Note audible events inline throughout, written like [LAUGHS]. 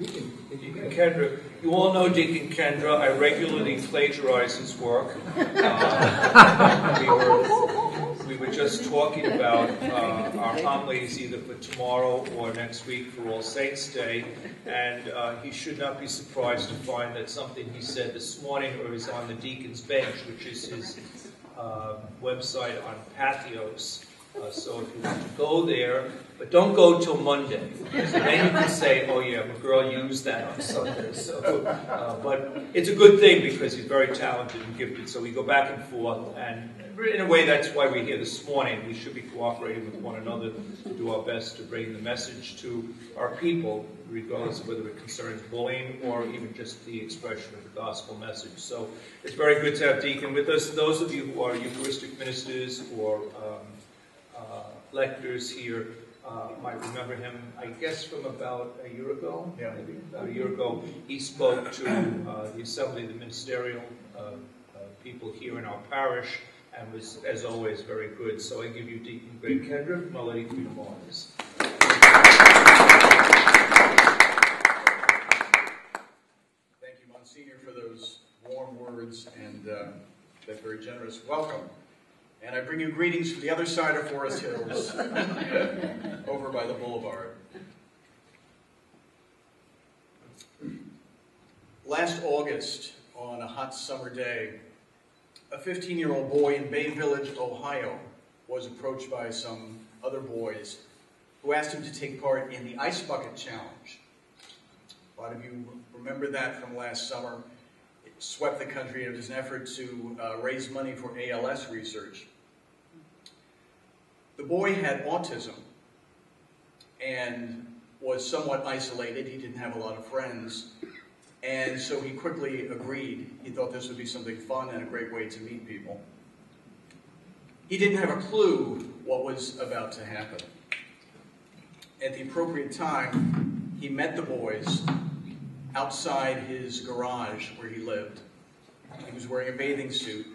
Deacon Kandra, you all know Deacon Kandra. I regularly plagiarize his work. Uh, we, were, we were just talking about uh, our homilies either for tomorrow or next week for All Saints Day, and uh, he should not be surprised to find that something he said this morning or is on the Deacon's Bench, which is his uh, website on Patheos. Uh, so if you want to go there, but don't go till Monday, because then you can say, "Oh yeah, McGraw used that on Sunday." [LAUGHS] So, uh, but it's a good thing because he's very talented and gifted. So we go back and forth, and in a way, that's why we're here this morning. We should be cooperating with one another to do our best to bring the message to our people, regardless of whether it concerns bullying or even just the expression of the gospel message. So it's very good to have Deacon with us. Those of you who are Eucharistic ministers or um, lectors here uh, might remember him, I guess, from about a year ago. Yeah. Maybe about a year ago. He spoke to uh, the assembly, the ministerial uh, uh, people here in our parish, and was, as always, very good. So I give you Deacon Greg Kandra from Our Lady Queen of Martyrs. Thank you, Monsignor, for those warm words and uh, that very generous welcome. And I bring you greetings from the other side of Forest Hills, [LAUGHS] over by the boulevard. Last August, on a hot summer day, a 15-year-old boy in Bay Village, Ohio, was approached by some other boys who asked him to take part in the Ice Bucket Challenge. A lot of you remember that from last summer. Swept the country. in an effort to uh, raise money for ALS research. The boy had autism and was somewhat isolated. He didn't have a lot of friends. And so he quickly agreed. He thought this would be something fun and a great way to meet people. He didn't have a clue what was about to happen. At the appropriate time, he met the boys outside his garage where he lived. He was wearing a bathing suit.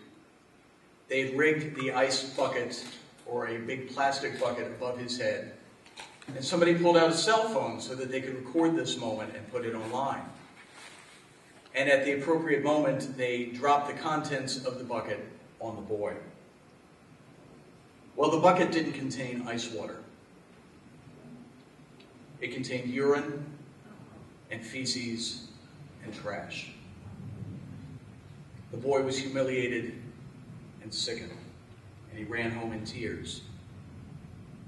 They had rigged the ice bucket or a big plastic bucket above his head. And somebody pulled out a cell phone so that they could record this moment and put it online. And at the appropriate moment, they dropped the contents of the bucket on the boy. Well, the bucket didn't contain ice water. It contained urine and feces and trash. The boy was humiliated and sickened, and he ran home in tears.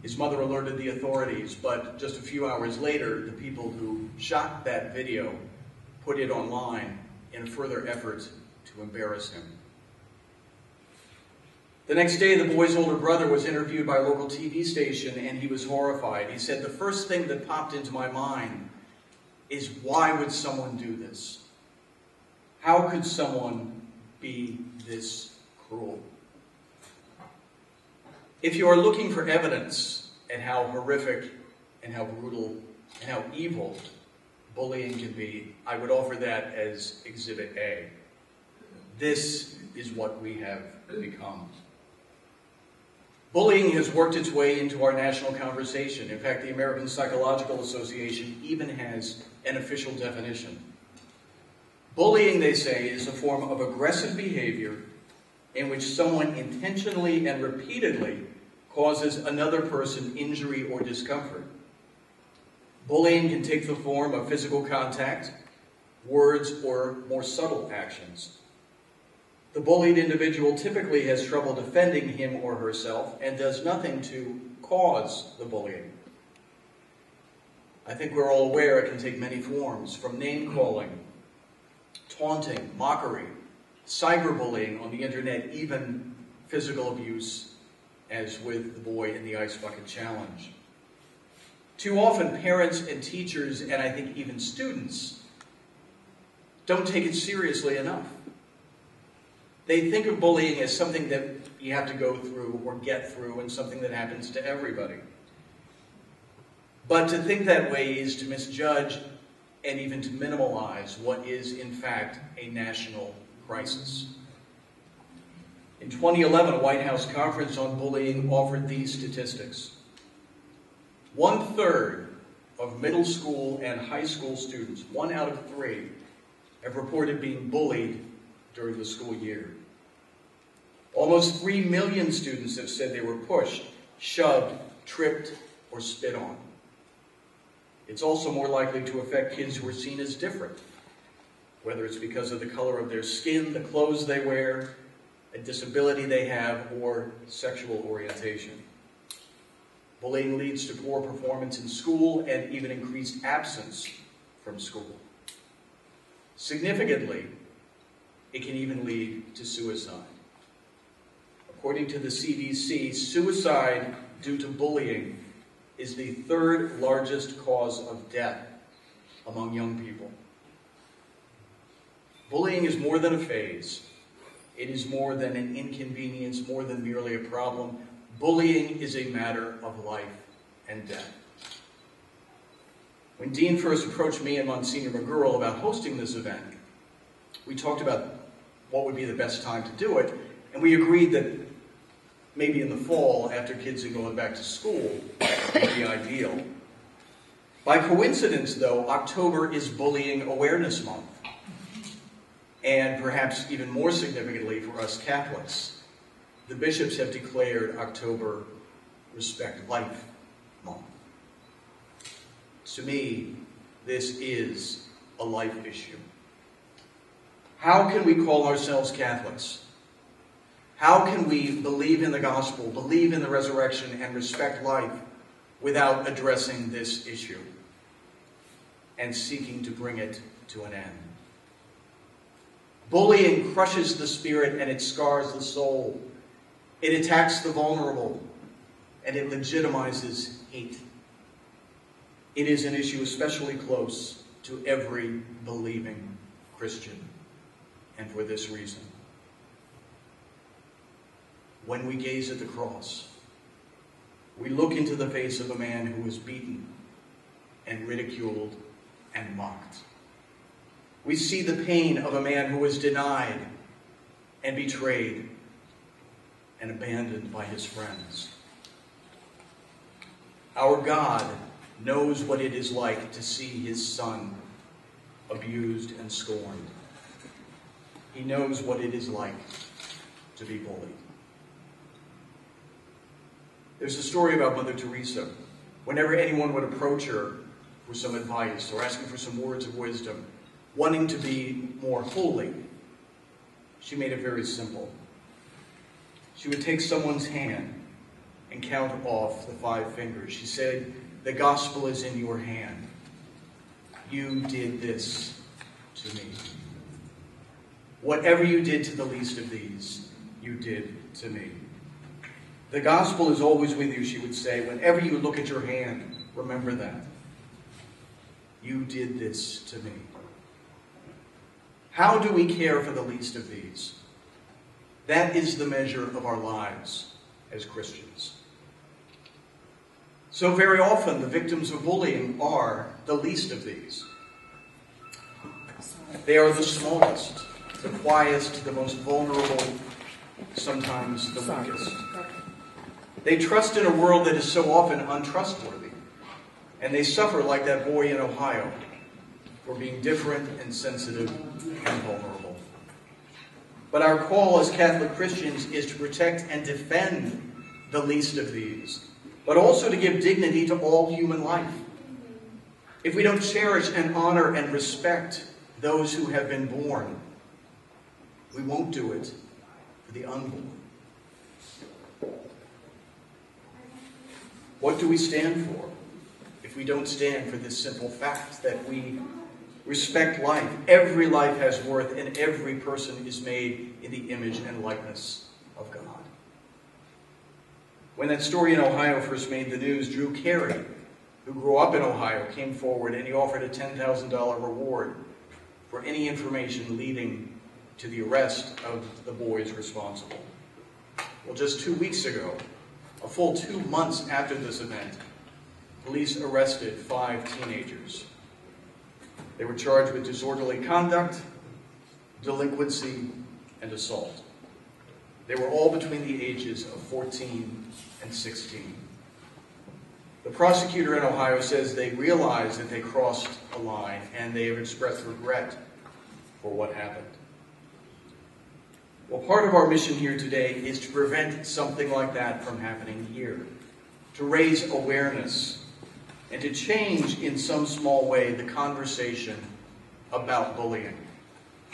His mother alerted the authorities, but just a few hours later, the people who shot that video put it online in further effort to embarrass him. The next day, the boy's older brother was interviewed by a local TV station, and he was horrified. He said, The first thing that popped into my mind is why would someone do this? How could someone be this cruel? If you are looking for evidence at how horrific and how brutal and how evil bullying can be, I would offer that as Exhibit A. This is what we have become. Bullying has worked its way into our national conversation. In fact, the American Psychological Association even has an official definition. Bullying, they say, is a form of aggressive behavior in which someone intentionally and repeatedly causes another person injury or discomfort. Bullying can take the form of physical contact, words, or more subtle actions. The bullied individual typically has trouble defending him or herself and does nothing to cause the bullying. I think we're all aware it can take many forms, from name calling, taunting, mockery, cyberbullying on the internet, even physical abuse, as with the boy in the ice bucket challenge. Too often, parents and teachers, and I think even students, don't take it seriously enough. They think of bullying as something that you have to go through or get through and something that happens to everybody. But to think that way is to misjudge and even to minimalize what is, in fact, a national crisis. In 2011, a White House conference on bullying offered these statistics. One third of middle school and high school students, one out of three, have reported being bullied during the school year. Almost 3 million students have said they were pushed, shoved, tripped, or spit on. It's also more likely to affect kids who are seen as different, whether it's because of the color of their skin, the clothes they wear, a disability they have, or sexual orientation. Bullying leads to poor performance in school and even increased absence from school. Significantly, it can even lead to suicide. According to the CDC, suicide due to bullying is the third largest cause of death among young people. Bullying is more than a phase. It is more than an inconvenience, more than merely a problem. Bullying is a matter of life and death. When Dean first approached me and Monsignor McGurl about hosting this event, we talked about what would be the best time to do it, and we agreed that maybe in the fall, after kids are going back to school, would be ideal. By coincidence, though, October is Bullying Awareness Month. And perhaps even more significantly for us Catholics, the bishops have declared October Respect Life Month. To me, this is a life issue. How can we call ourselves Catholics? How can we believe in the gospel, believe in the resurrection, and respect life without addressing this issue and seeking to bring it to an end? Bullying crushes the spirit and it scars the soul. It attacks the vulnerable and it legitimizes hate. It is an issue especially close to every believing Christian, and for this reason. When we gaze at the cross, we look into the face of a man who was beaten and ridiculed and mocked. We see the pain of a man who was denied and betrayed and abandoned by his friends. Our God knows what it is like to see his son abused and scorned. He knows what it is like to be bullied. There's a story about Mother Teresa. Whenever anyone would approach her for some advice or asking for some words of wisdom, wanting to be more holy, she made it very simple. She would take someone's hand and count off the five fingers. She said, The gospel is in your hand. You did this to me. Whatever you did to the least of these, you did to me. The gospel is always with you, she would say. Whenever you look at your hand, remember that. You did this to me. How do we care for the least of these? That is the measure of our lives as Christians. So, very often, the victims of bullying are the least of these. They are the smallest, the quietest, the most vulnerable, sometimes the weakest. They trust in a world that is so often untrustworthy, and they suffer like that boy in Ohio for being different and sensitive and vulnerable. But our call as Catholic Christians is to protect and defend the least of these, but also to give dignity to all human life. If we don't cherish and honor and respect those who have been born, we won't do it for the unborn. What do we stand for if we don't stand for this simple fact that we respect life? Every life has worth, and every person is made in the image and likeness of God. When that story in Ohio first made the news, Drew Carey, who grew up in Ohio, came forward and he offered a $10,000 reward for any information leading to the arrest of the boys responsible. Well, just two weeks ago, a full two months after this event, police arrested five teenagers. They were charged with disorderly conduct, delinquency, and assault. They were all between the ages of 14 and 16. The prosecutor in Ohio says they realize that they crossed a line and they have expressed regret for what happened. Well, part of our mission here today is to prevent something like that from happening here, to raise awareness, and to change in some small way the conversation about bullying.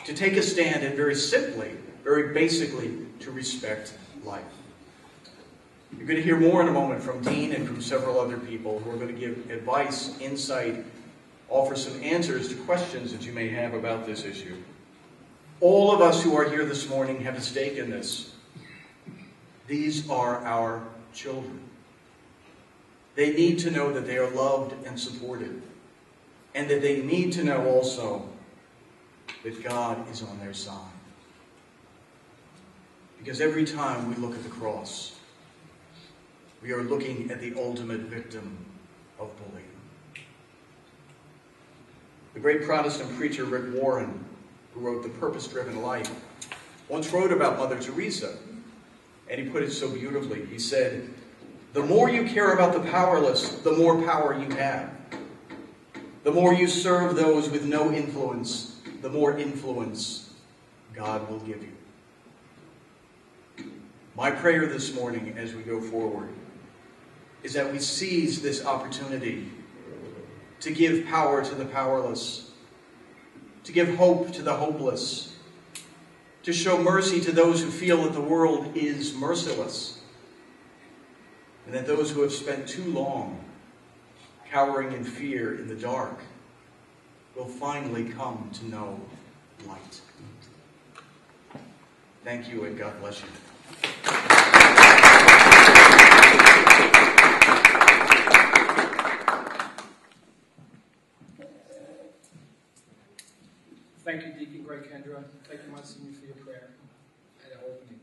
To take a stand and very simply, very basically, to respect life. You're going to hear more in a moment from Dean and from several other people who are going to give advice, insight, offer some answers to questions that you may have about this issue. All of us who are here this morning have a stake in this. These are our children. They need to know that they are loved and supported, and that they need to know also that God is on their side. Because every time we look at the cross, we are looking at the ultimate victim of bullying. The great Protestant preacher Rick Warren, who wrote The Purpose Driven Life, once wrote about Mother Teresa, and he put it so beautifully. He said, The more you care about the powerless, the more power you have. The more you serve those with no influence, the more influence God will give you. My prayer this morning as we go forward is that we seize this opportunity to give power to the powerless, to give hope to the hopeless, to show mercy to those who feel that the world is merciless, and that those who have spent too long cowering in fear in the dark will finally come to know light. Thank you, and God bless you. Thank you, Deacon Greg Kandra. Thank you, Monsignor, for your prayer and opening.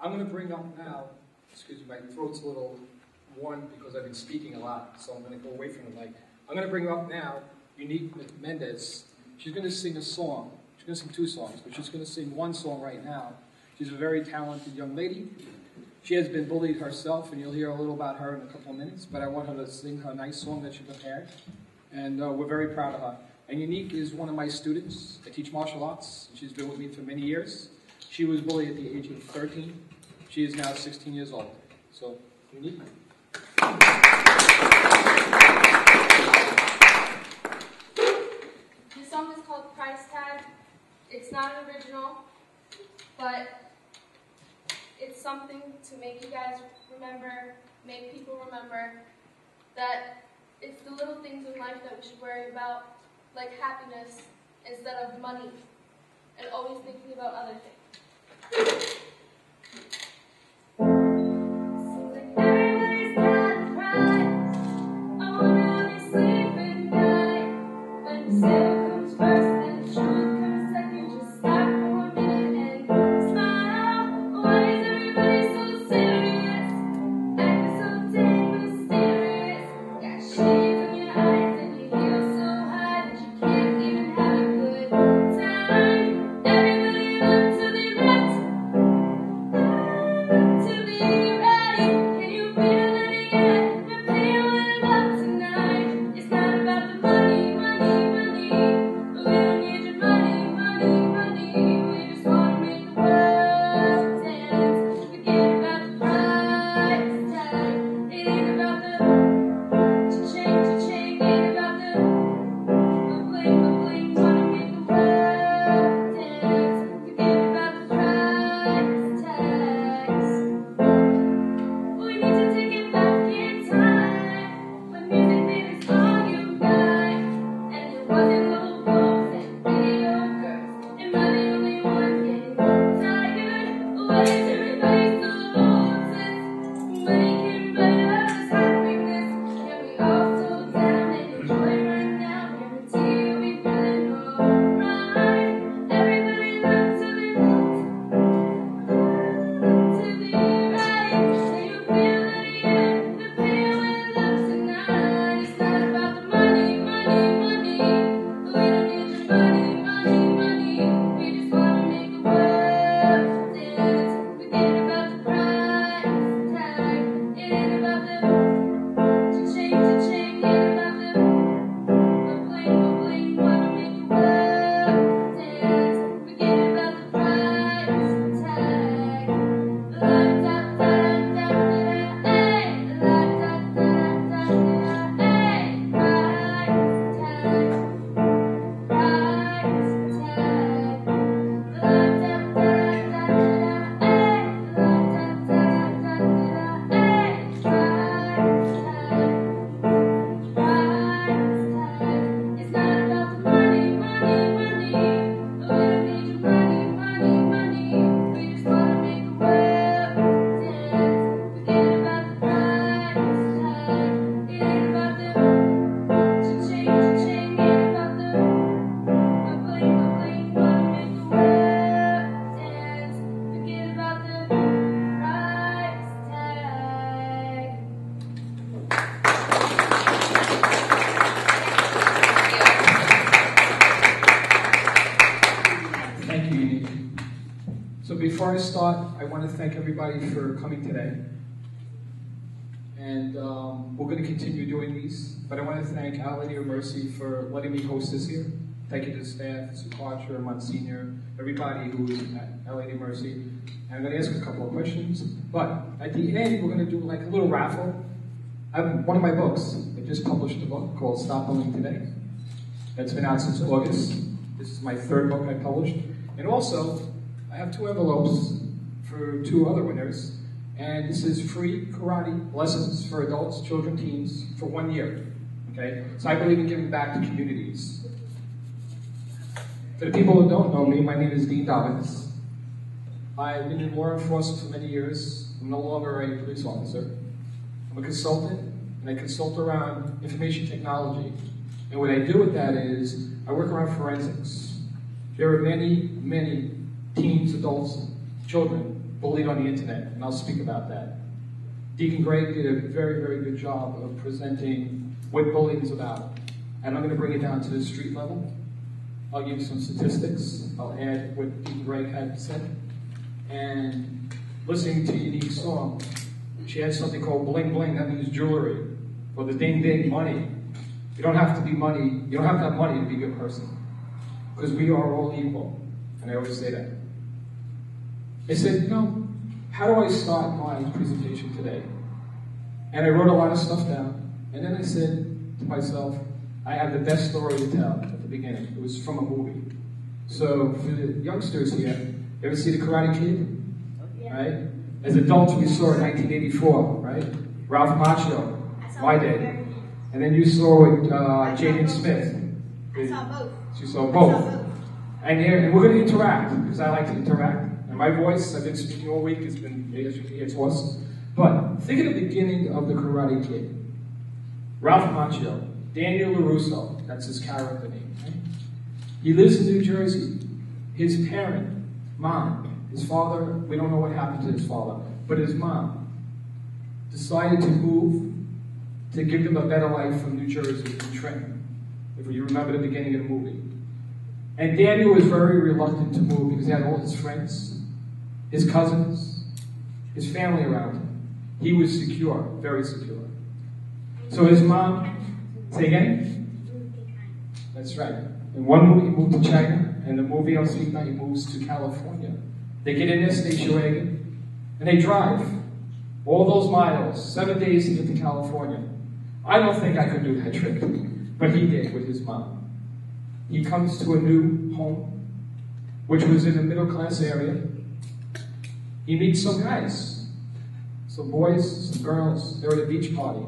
I'm going to bring up now, excuse me, my throat's a little worn because I've been speaking a lot, so I'm going to go away from the mic. I'm going to bring up now Unique Mendez. She's going to sing a song. She's going to sing two songs, but she's going to sing one song right now. She's a very talented young lady. She has been bullied herself, and you'll hear a little about her in a couple of minutes, but I want her to sing her nice song that she prepared, and uh, we're very proud of her. And Unique is one of my students. I teach martial arts. And she's been with me for many years. She was bullied at the age of 13. She is now 16 years old. So, Unique. This song is called Price Tag. It's not an original, but it's something to make you guys remember, make people remember that it's the little things in life that we should worry about, like happiness instead of money, and always thinking about other things. Want to thank Our Lady of Mercy for letting me host this here. Thank you to the staff, Archer, Monsignor, everybody who is at LAD Mercy. And I'm going to ask a couple of questions, but at the end, we're going to do like a little raffle. I have one of my books. I just published a book called Stop Bullying Today. That's been out since August. This is my third book I published. And also, I have two envelopes for two other winners. And this is free karate lessons for adults, children, teens for one year. Okay? So I believe in giving back to communities. For the people who don't know me, my name is Dean Dobbins. I've been in law enforcement for many years. I'm no longer a police officer. I'm a consultant, and I consult around information technology. And what I do with that is I work around forensics. There are many, many teens, adults, children bullied on the internet, and I'll speak about that. Deacon Greg did a very, very good job of presenting what bullying is about. And I'm going to bring it down to the street level. I'll give you some statistics. I'll add what Deacon Greg had said. And listening to Unique song, she had something called bling bling, that means jewelry, or the ding ding, money. You don't have to be money, you don't have to have money to be a good person. Because we are all equal. And I always say that. I said, you know, how do I start my presentation today? And I wrote a lot of stuff down. And then I said to myself, I have the best story to tell at the beginning. It was from a movie. So for the youngsters here, you ever see The Karate Kid? Right? As adults, we saw it in 1984, right? Ralph Macchio, my day. And then you saw it, uh, Jaden Smith. I saw both. You saw I both. saw both. And here, and we're going to interact because I like to interact. And my voice, I've been speaking all week, has been as you can hear, it's awesome. But think of the beginning of the Karate Kid. Ralph Macchio, Daniel LaRusso, that's his character name. Right? He lives in New Jersey. His parent, mom, his father, we don't know what happened to his father, but his mom decided to move to give them a better life from New Jersey to Trenton. If you remember the beginning of the movie. And Daniel was very reluctant to move because he had all his friends, his cousins, his family around him. He was secure, very secure. So his mom, say again? That's right. In one movie, he moved to China, and the movie I'll he moves to California. They get in their station wagon, and they drive all those miles, seven days to get to California. I don't think I could do that trip, but he did with his mom. He comes to a new home, which was in a middle class area. He meets some guys, some boys, some girls. They're at a beach party.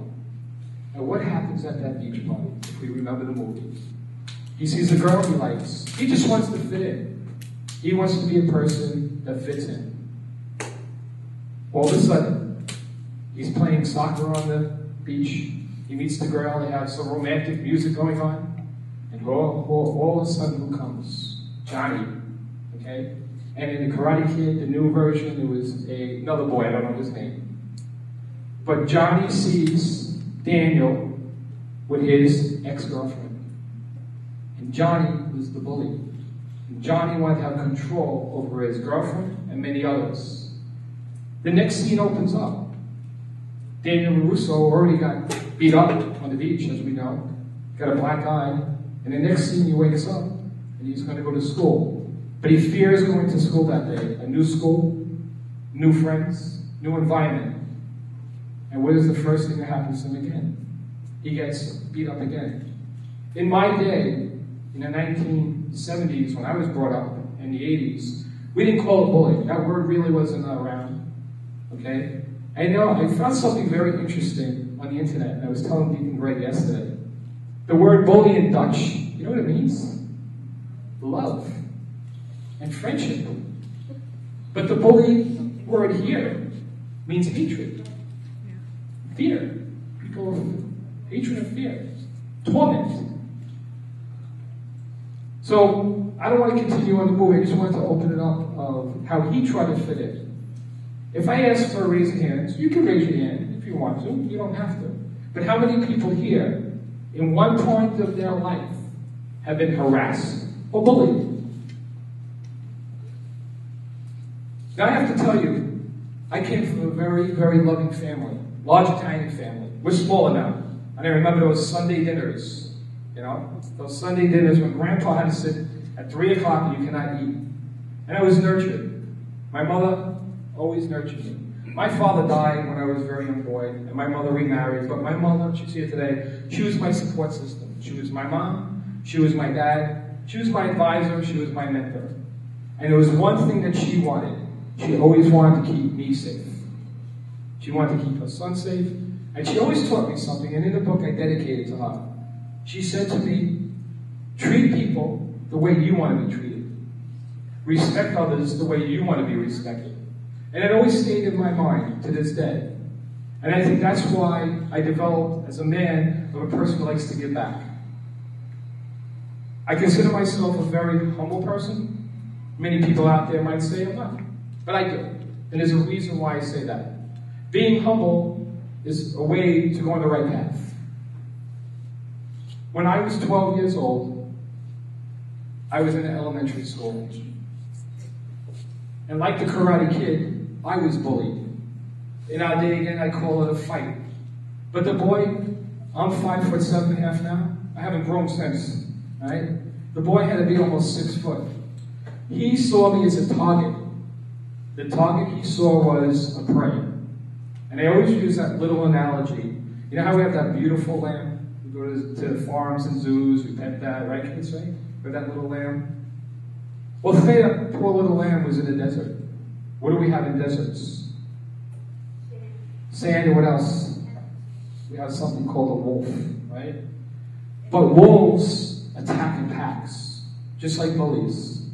And what happens at that beach party, if we remember the movie? He sees a girl he likes. He just wants to fit in. He wants to be a person that fits in. All of a sudden, he's playing soccer on the beach. He meets the girl. They have some romantic music going on. And all, all, all of a sudden, who comes? Johnny. Okay? And in the Karate Kid, the new version, there was a, another boy. I don't know his name. But Johnny sees Daniel with his ex-girlfriend. And Johnny was the bully. And Johnny wanted to have control over his girlfriend and many others. The next scene opens up. Daniel Russo already got beat up on the beach, as we know. Got a black eye. And the next scene he wakes up and he's going to go to school. But he fears going to school that day. A new school, new friends, new environment. And what is the first thing that happens to him again? He gets beat up again. In my day, in the 1970s, when I was brought up, in the 80s, we didn't call it bullying. That word really wasn't around. Okay? I know, I found something very interesting on the internet, I was telling Deacon Greg yesterday. The word bully in Dutch, you know what it means? Love and friendship. But the bully word here means hatred, fear. People, hatred of fear, torment. So I don't want to continue on the movie. I just wanted to open it up of how he tried to fit in. If I ask for a raise of hands, you can raise your hand if you want to. You don't have to. But how many people here, in one point of their life, have been harassed or bullied? Now I have to tell you, I came from a very, very loving family, large Italian family. We're smaller now. And I remember those Sunday dinners, you know, those Sunday dinners when grandpa had to sit at 3 o'clock and you cannot eat. And I was nurtured. My mother always nurtured me. My father died when I was a very young boy, and my mother remarried. But my mother, she's here today, she was my support system. She was my mom, she was my dad, she was my advisor, she was my mentor. And there was one thing that she wanted. She always wanted to keep me safe. She wanted to keep her son safe. And she always taught me something, and in the book I dedicated to her. She said to me, treat people the way you want to be treated. Respect others the way you want to be respected. And it always stayed in my mind to this day. And I think that's why I developed as a man of a person who likes to give back. I consider myself a very humble person. Many people out there might say I'm not, but I do. And there's a reason why I say that. Being humble is a way to go on the right path. When I was 12 years old, I was in elementary school. And like the Karate Kid, I was bullied. In our day again, I call it a fight. But the boy, I'm five foot seven and a half now. I haven't grown since. Right? The boy had to be almost six foot. He saw me as a target. The target he saw was a prey. And I always use that little analogy. You know how we have that beautiful lamb? We go to, to farms and zoos, we pet that, right, kids, right? With that little lamb. Well, say that poor little lamb was in the desert. What do we have in deserts? Sand and what else? We have something called a wolf, right? But wolves attack in packs, just like bullies.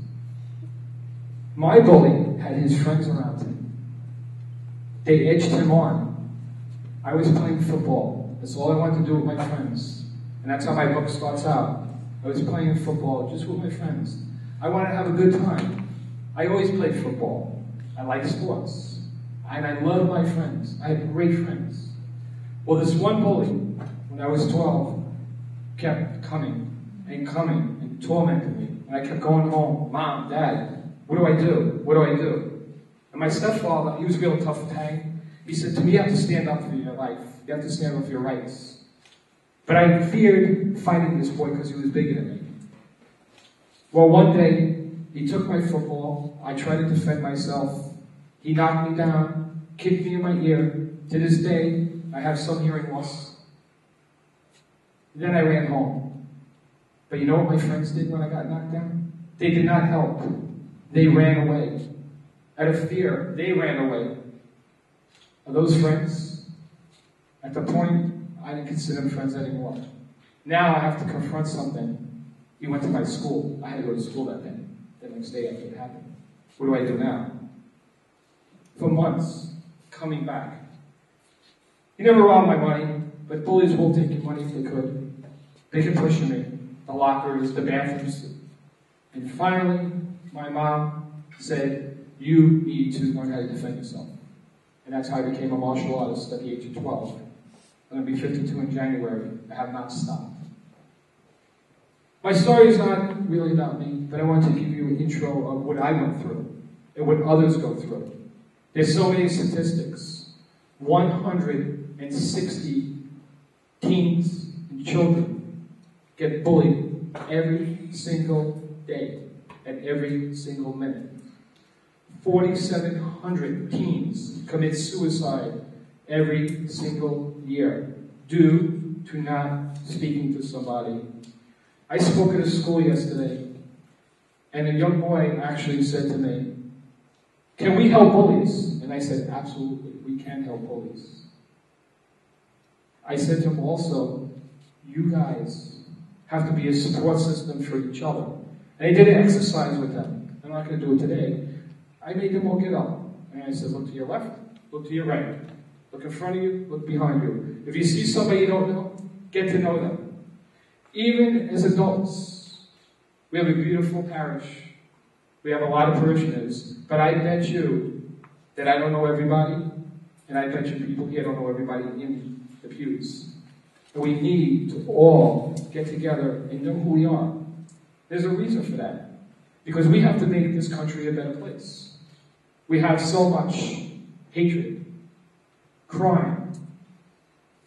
My bully had his friends around him. They edged him on. I was playing football. That's all I wanted to do with my friends. And that's how my book starts out. I was playing football just with my friends. I wanted to have a good time. I always played football. I like sports. And I love my friends. I have great friends. Well, this one bully, when I was 12, kept coming and coming and tormenting me. And I kept going home, Mom, Dad, what do I do? What do I do? And my stepfather, he was a real tough hang. He said to me, you have to stand up for your life. You have to stand up for your rights. But I feared fighting this boy because he was bigger than me. Well, one day, he took my football. I tried to defend myself. He knocked me down, kicked me in my ear. To this day, I have some hearing loss. Then I ran home. But you know what my friends did when I got knocked down? They did not help. They ran away. Out of fear, they ran away. Are those friends? At the point, I didn't consider them friends anymore. Now I have to confront something. He went to my school. I had to go to school that day, the next day after it happened. What do I do now? For months, coming back. He never robbed my money, but bullies will take your money if they could. They could push me. The lockers, the bathrooms. And finally, my mom said, You need to learn how to defend yourself. And that's how I became a martial artist at the age of 12. I'm going to be 52 in January. I have not stopped. My story is not really about me, but I want to give you an intro of what I went through and what others go through. There's so many statistics. 160 teens and children get bullied every single day and every single minute. 4,700 teens commit suicide every single year due to not speaking to somebody. I spoke at a school yesterday, and a young boy actually said to me, Can we help bullies? And I said, Absolutely, we can help bullies. I said to him also, You guys have to be a support system for each other. And I did an exercise with them. I'm not going to do it today. I made them all get up. And I said, Look to your left, look to your right. Look in front of you, look behind you. If you see somebody you don't know, get to know them. Even as adults, we have a beautiful parish. We have a lot of parishioners. But I bet you that I don't know everybody, and I bet you people here don't know everybody in the pews. And we need to all get together and know who we are. There's a reason for that. Because we have to make this country a better place. We have so much hatred, crime,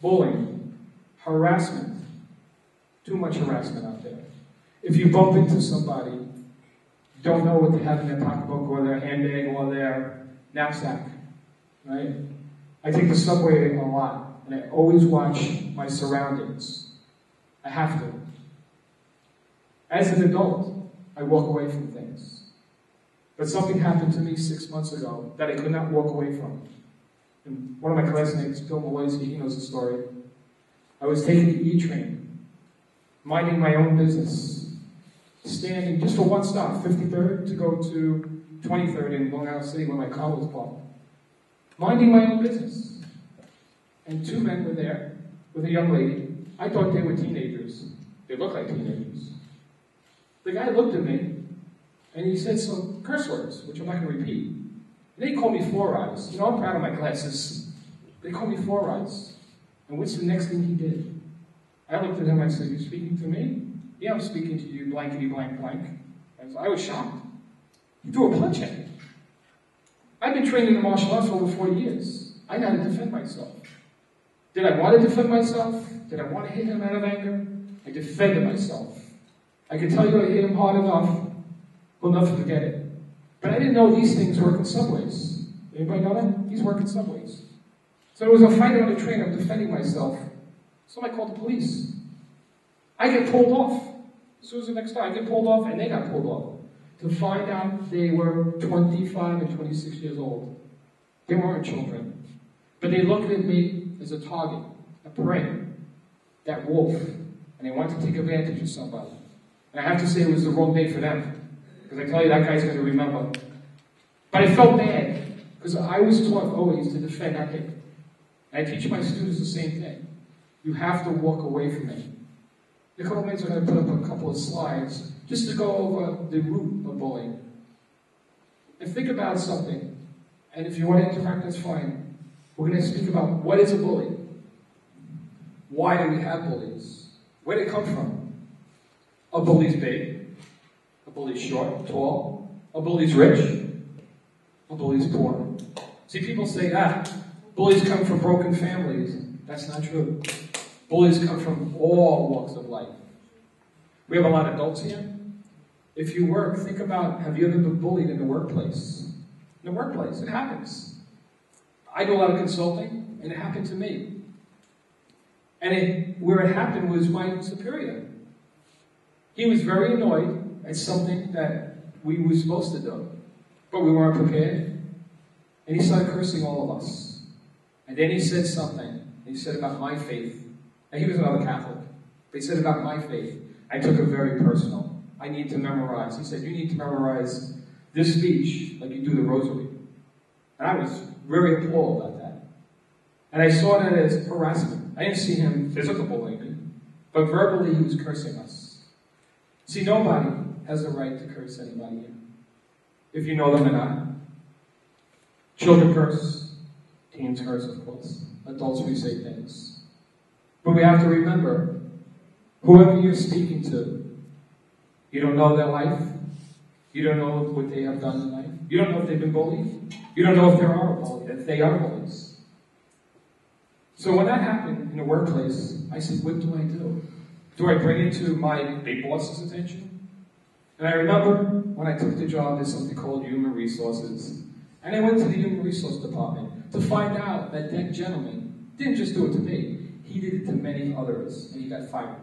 bullying, harassment. Too much harassment out there. If you bump into somebody, don't know what they have in their pocketbook or their handbag or their knapsack, right? I take the subway a lot, and I always watch my surroundings. I have to. As an adult, I walk away from things. But something happened to me six months ago that I could not walk away from. And one of my classmates, Bill Maloysky, he knows the story. I was taking the E train, minding my own business, standing just for one stop, 53rd, to go to 23rd in Long Island City where my car was parked. Minding my own business. And two men were there with a young lady. I thought they were teenagers. They looked like teenagers. The guy looked at me and he said some curse words, which I'm not going to repeat. They call me Four Eyes. You know, I'm proud of my glasses. They call me Four Eyes. And what's the next thing he did? I looked at him and I said, You're speaking to me? Yeah, I'm speaking to you, blankety blank blank. And I was shocked. He threw a punch at me. I've been trained in the martial arts for over 40 years. I know how to defend myself. Did I want to defend myself? Did I want to hit him out of anger? I defended myself. I can tell you I hit him hard enough, he'll never forget it. But I didn't know these things work in subways. Anybody know that? These work in subways. So there was a fight on the train, I'm defending myself. Somebody called the police. I get pulled off. As soon the next time, I get pulled off, and they got pulled off. To find out they were 25 and 26 years old. They weren't children. But they looked at me as a target, a prey, that wolf, and they wanted to take advantage of somebody. And I have to say it was the wrong day for them. Because I tell you, that guy's going to remember. But I felt bad, because I was taught always to defend, not hit. And I teach my students the same thing. You have to walk away from it. In a couple of minutes, I'm going to put up a couple of slides just to go over the root of bullying. And think about something. And if you want to interact, that's fine. We're going to speak about what is a bully? Why do we have bullies? Where do they come from? A bully's big. A bully's short, tall. A bully's rich. A bully's poor. See, people say, ah, bullies come from broken families. That's not true. Bullies come from all walks of life. We have a lot of adults here. If you work, think about have you ever been bullied in the workplace? In the workplace, it happens. I do a lot of consulting, and it happened to me. And it, where it happened was my superior. He was very annoyed at something that we were supposed to do, but we weren't prepared. And he started cursing all of us. And then he said something. He said about my faith. And he was another Catholic. But he said about my faith. I took it very personal. I need to memorize. He said, You need to memorize this speech like you do the rosary. And I was very appalled at that. And I saw that as harassment. I didn't see him physical bullying me, but verbally he was cursing us. See, nobody has a right to curse anybody here. If you know them or not. Children curse, teens curse, of course. Adults, we say things. But we have to remember whoever you're speaking to, you don't know their life. You don't know what they have done in life. You don't know if they've been bullied. You don't know if there are bullies, if they are bullies. So when that happened in the workplace, I said, what do I do? Do I bring it to my big boss's attention? And I remember when I took the job, there's something called human resources. And I went to the human resource department to find out that that gentleman didn't just do it to me, he did it to many others, and he got fired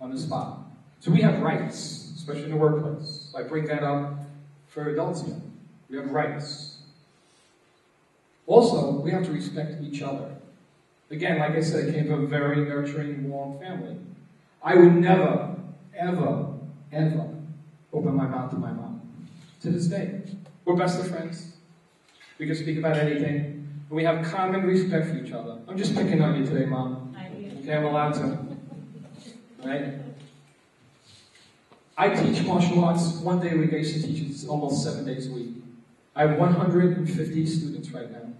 on the spot. So we have rights, especially in the workplace. I bring that up for adults here. We have rights. Also, we have to respect each other. Again, like I said, I came from a very nurturing, warm family. I would never, ever, ever open my mouth to my mom. To this day. We're best of friends. We can speak about anything. And we have common respect for each other. I'm just picking on you today, Mom. Okay, I'm allowed to. Right? I teach martial arts one day a week. I used to teach it almost seven days a week. I have 150 students right now.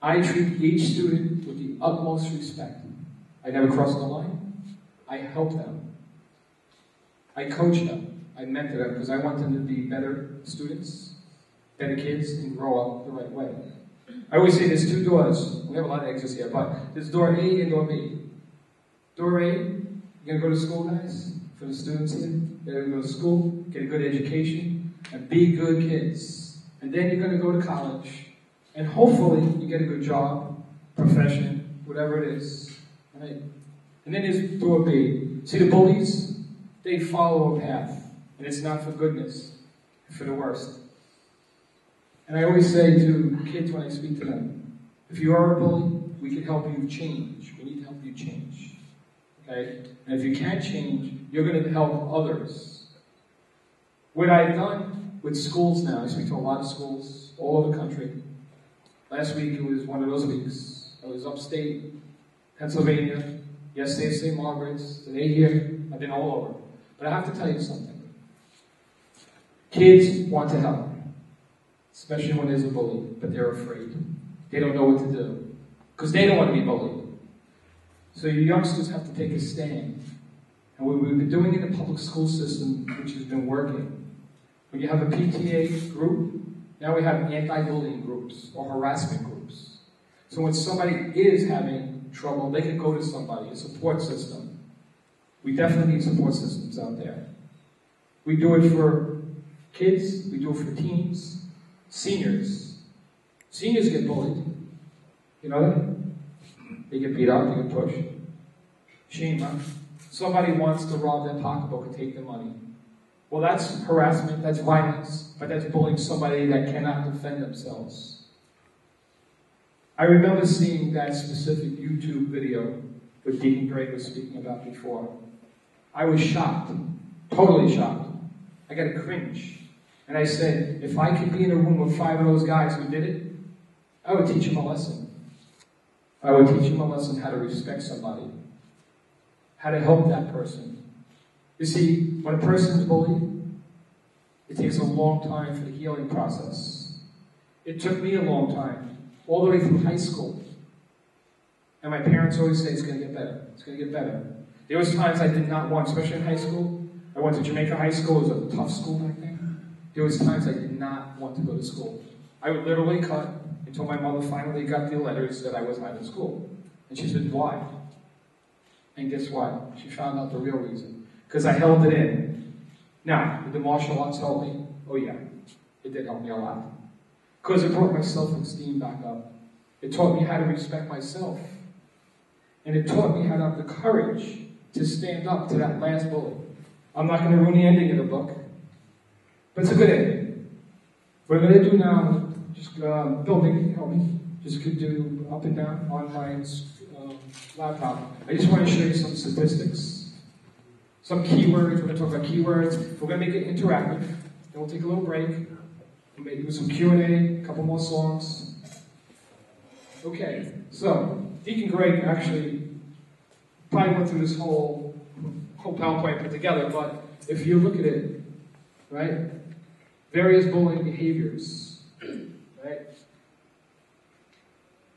I treat each student with the utmost respect. I never cross the line. I help them. I coach them. I mentor them because I want them to be better students. better kids and grow up the right way. I always say there's two doors. We have a lot of exits here, but there's door A and door B. Door A, you're gonna go to school, guys, for the students here. You're gonna go to school, get a good education, and be good kids. And then you're gonna go to college, and hopefully you get a good job, profession, whatever it is. Right? And then there's door B. See the bullies? They follow a path, and it's not for goodness, for the worst. And I always say to kids when I speak to them, if you are a bully, we can help you change. We need to help you change. Okay? And if you can't change, you're going to help others. What I've done with schools now, I speak to a lot of schools all over the country. Last week it was one of those weeks. I was upstate, Pennsylvania, yesterday St. Margaret's, today here. I've been all over. But I have to tell you something. Kids want to help, especially when there's a bully, but they're afraid. They don't know what to do because they don't want to be bullied. So you youngsters have to take a stand. And what we've been doing in the public school system, which has been working, when you have a PTA group, now we have anti-bullying groups or harassment groups. So when somebody is having trouble, they can go to somebody, a support system. We definitely need support systems out there. We do it for kids, we do it for teens, seniors. Seniors get bullied. You know that? They get beat up, they get pushed. Shame, huh? Somebody wants to rob their pocketbook and take their money. Well, that's harassment, that's violence, but that's bullying somebody that cannot defend themselves. I remember seeing that specific YouTube video that Deacon Greg was speaking about before. I was shocked, totally shocked. I got a cringe. And I said, if I could be in a room with five of those guys who did it, I would teach them a lesson. I would teach them a lesson how to respect somebody, how to help that person. You see, when a person is bullied, it takes a long time for the healing process. It took me a long time, all the way through high school. And my parents always say it's going to get better. It's going to get better. There was times I did not want, especially in high school. I went to Jamaica High School. It was a tough school back then. There was times I did not want to go to school. I would literally cut until my mother finally got the letters that I was out of school. And she said, why? And guess what? She found out the real reason. Because I held it in. Now, did the martial arts help me? Oh yeah. It did help me a lot. Because it brought my self-esteem back up. It taught me how to respect myself. And it taught me how to have the courage to stand up to that last bully. I'm not going to ruin the ending of the book, but it's a good ending. What I'm going to do now, just uh, building, help me, just could do up and down on my um, laptop. I just want to show you some statistics, some keywords. We're going to talk about keywords. We're going to make it interactive. Then we'll take a little break. We'll maybe do some Q&A, a couple more songs. Okay, so Deacon Greg actually probably went through this whole whole PowerPoint put together, but if you look at it, right, various bullying behaviors, right?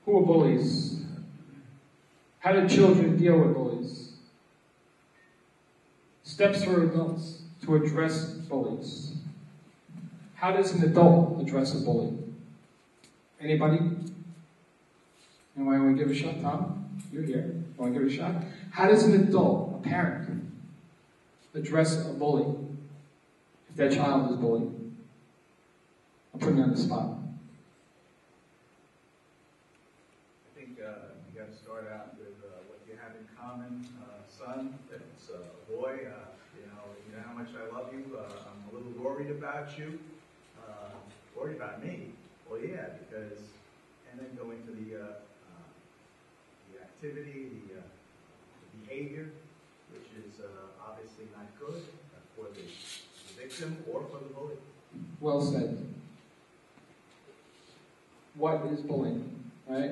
Who are bullies? How do children deal with bullies? Steps for adults to address bullies. How does an adult address a bully? Anybody? Anyone want to give a shot, Tom? You're here. Want to give it a shot? How does an adult, a parent, address a bully if that child is bullied? I'm putting you on the spot. I think uh, you got to start out with uh, what you have in common, uh, son. It's a boy, uh, you know, you know how much I love you. Uh, I'm a little worried about you. Uh, worried about me? Well, yeah, because and then go into the the activity, the, the behavior, which is uh, obviously not good for the victim or for the bully. Well said. What is bullying? Right?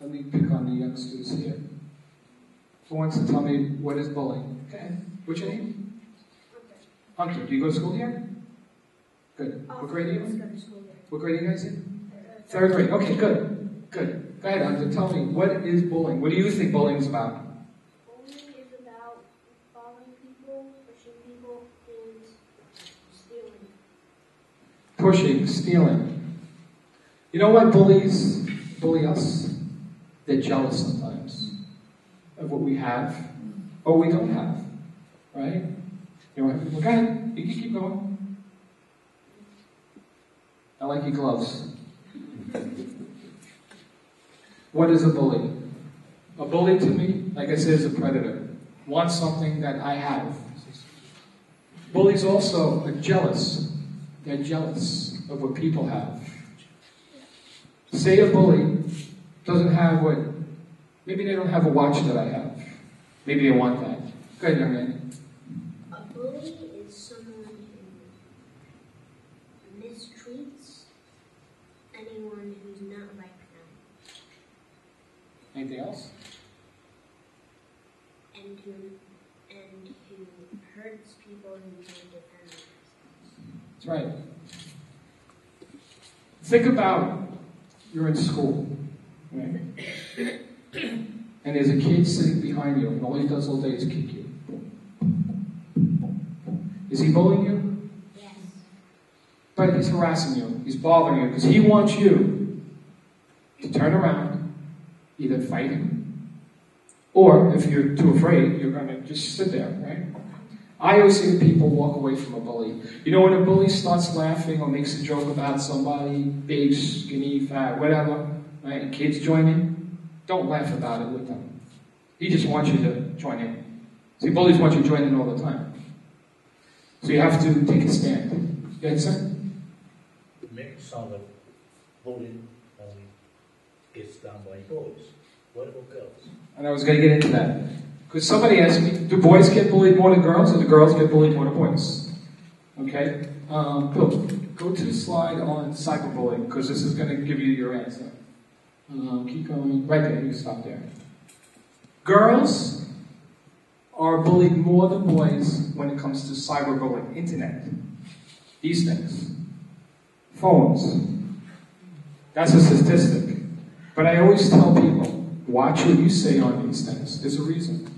Let me pick on the youngsters here. Who wants to tell me what is bullying? Okay. What's your name? Hunter. Do you go to school here? Good. What grade are you in? What grade are you guys in? Third grade. Okay, good. Good. Go ahead, Hunter. Tell me, what is bullying? What do you think bullying is about? Bullying is about following people, pushing stealing. You know why bullies bully us? They're jealous sometimes of what we have or we don't have, right? You know, well, go ahead, you can keep going. I like your gloves. What is a bully? A bully to me, like I said, is a predator. Wants something that I have. Bullies also are jealous. They're jealous of what people have. Say a bully doesn't have what, maybe they don't have a watch that I have. Maybe they want that. Go ahead, young man. A bully is someone who mistreats anyone who's not like them Anything else? and who and who hurts people who can defend themselves. That's right. Think about you're in school, right? And there's a kid sitting behind you, and all he does all day is kick you. Is he bullying you? Yes. But he's harassing you. He's bothering you because he wants you to turn around, either fight him, or if you're too afraid, you're going to just sit there, right? I always see people walk away from a bully. You know, when a bully starts laughing or makes a joke about somebody, big, skinny, fat, whatever, right, and kids join in, don't laugh about it with them. He just wants you to join in. See, bullies want you to join in all the time. So you have to take a stand. You get sir? Make sound like bullying um, only gets done by boys. What about girls? And I was going to get into that. Because somebody asked me, do boys get bullied more than girls, or do girls get bullied more than boys? Okay? Um, go to the slide on cyberbullying, because this is going to give you your answer. Um, keep going. Right there, you stop there. Girls are bullied more than boys when it comes to cyberbullying, internet. These things. Phones. That's a statistic. But I always tell people, watch what you say on these things. There's a reason.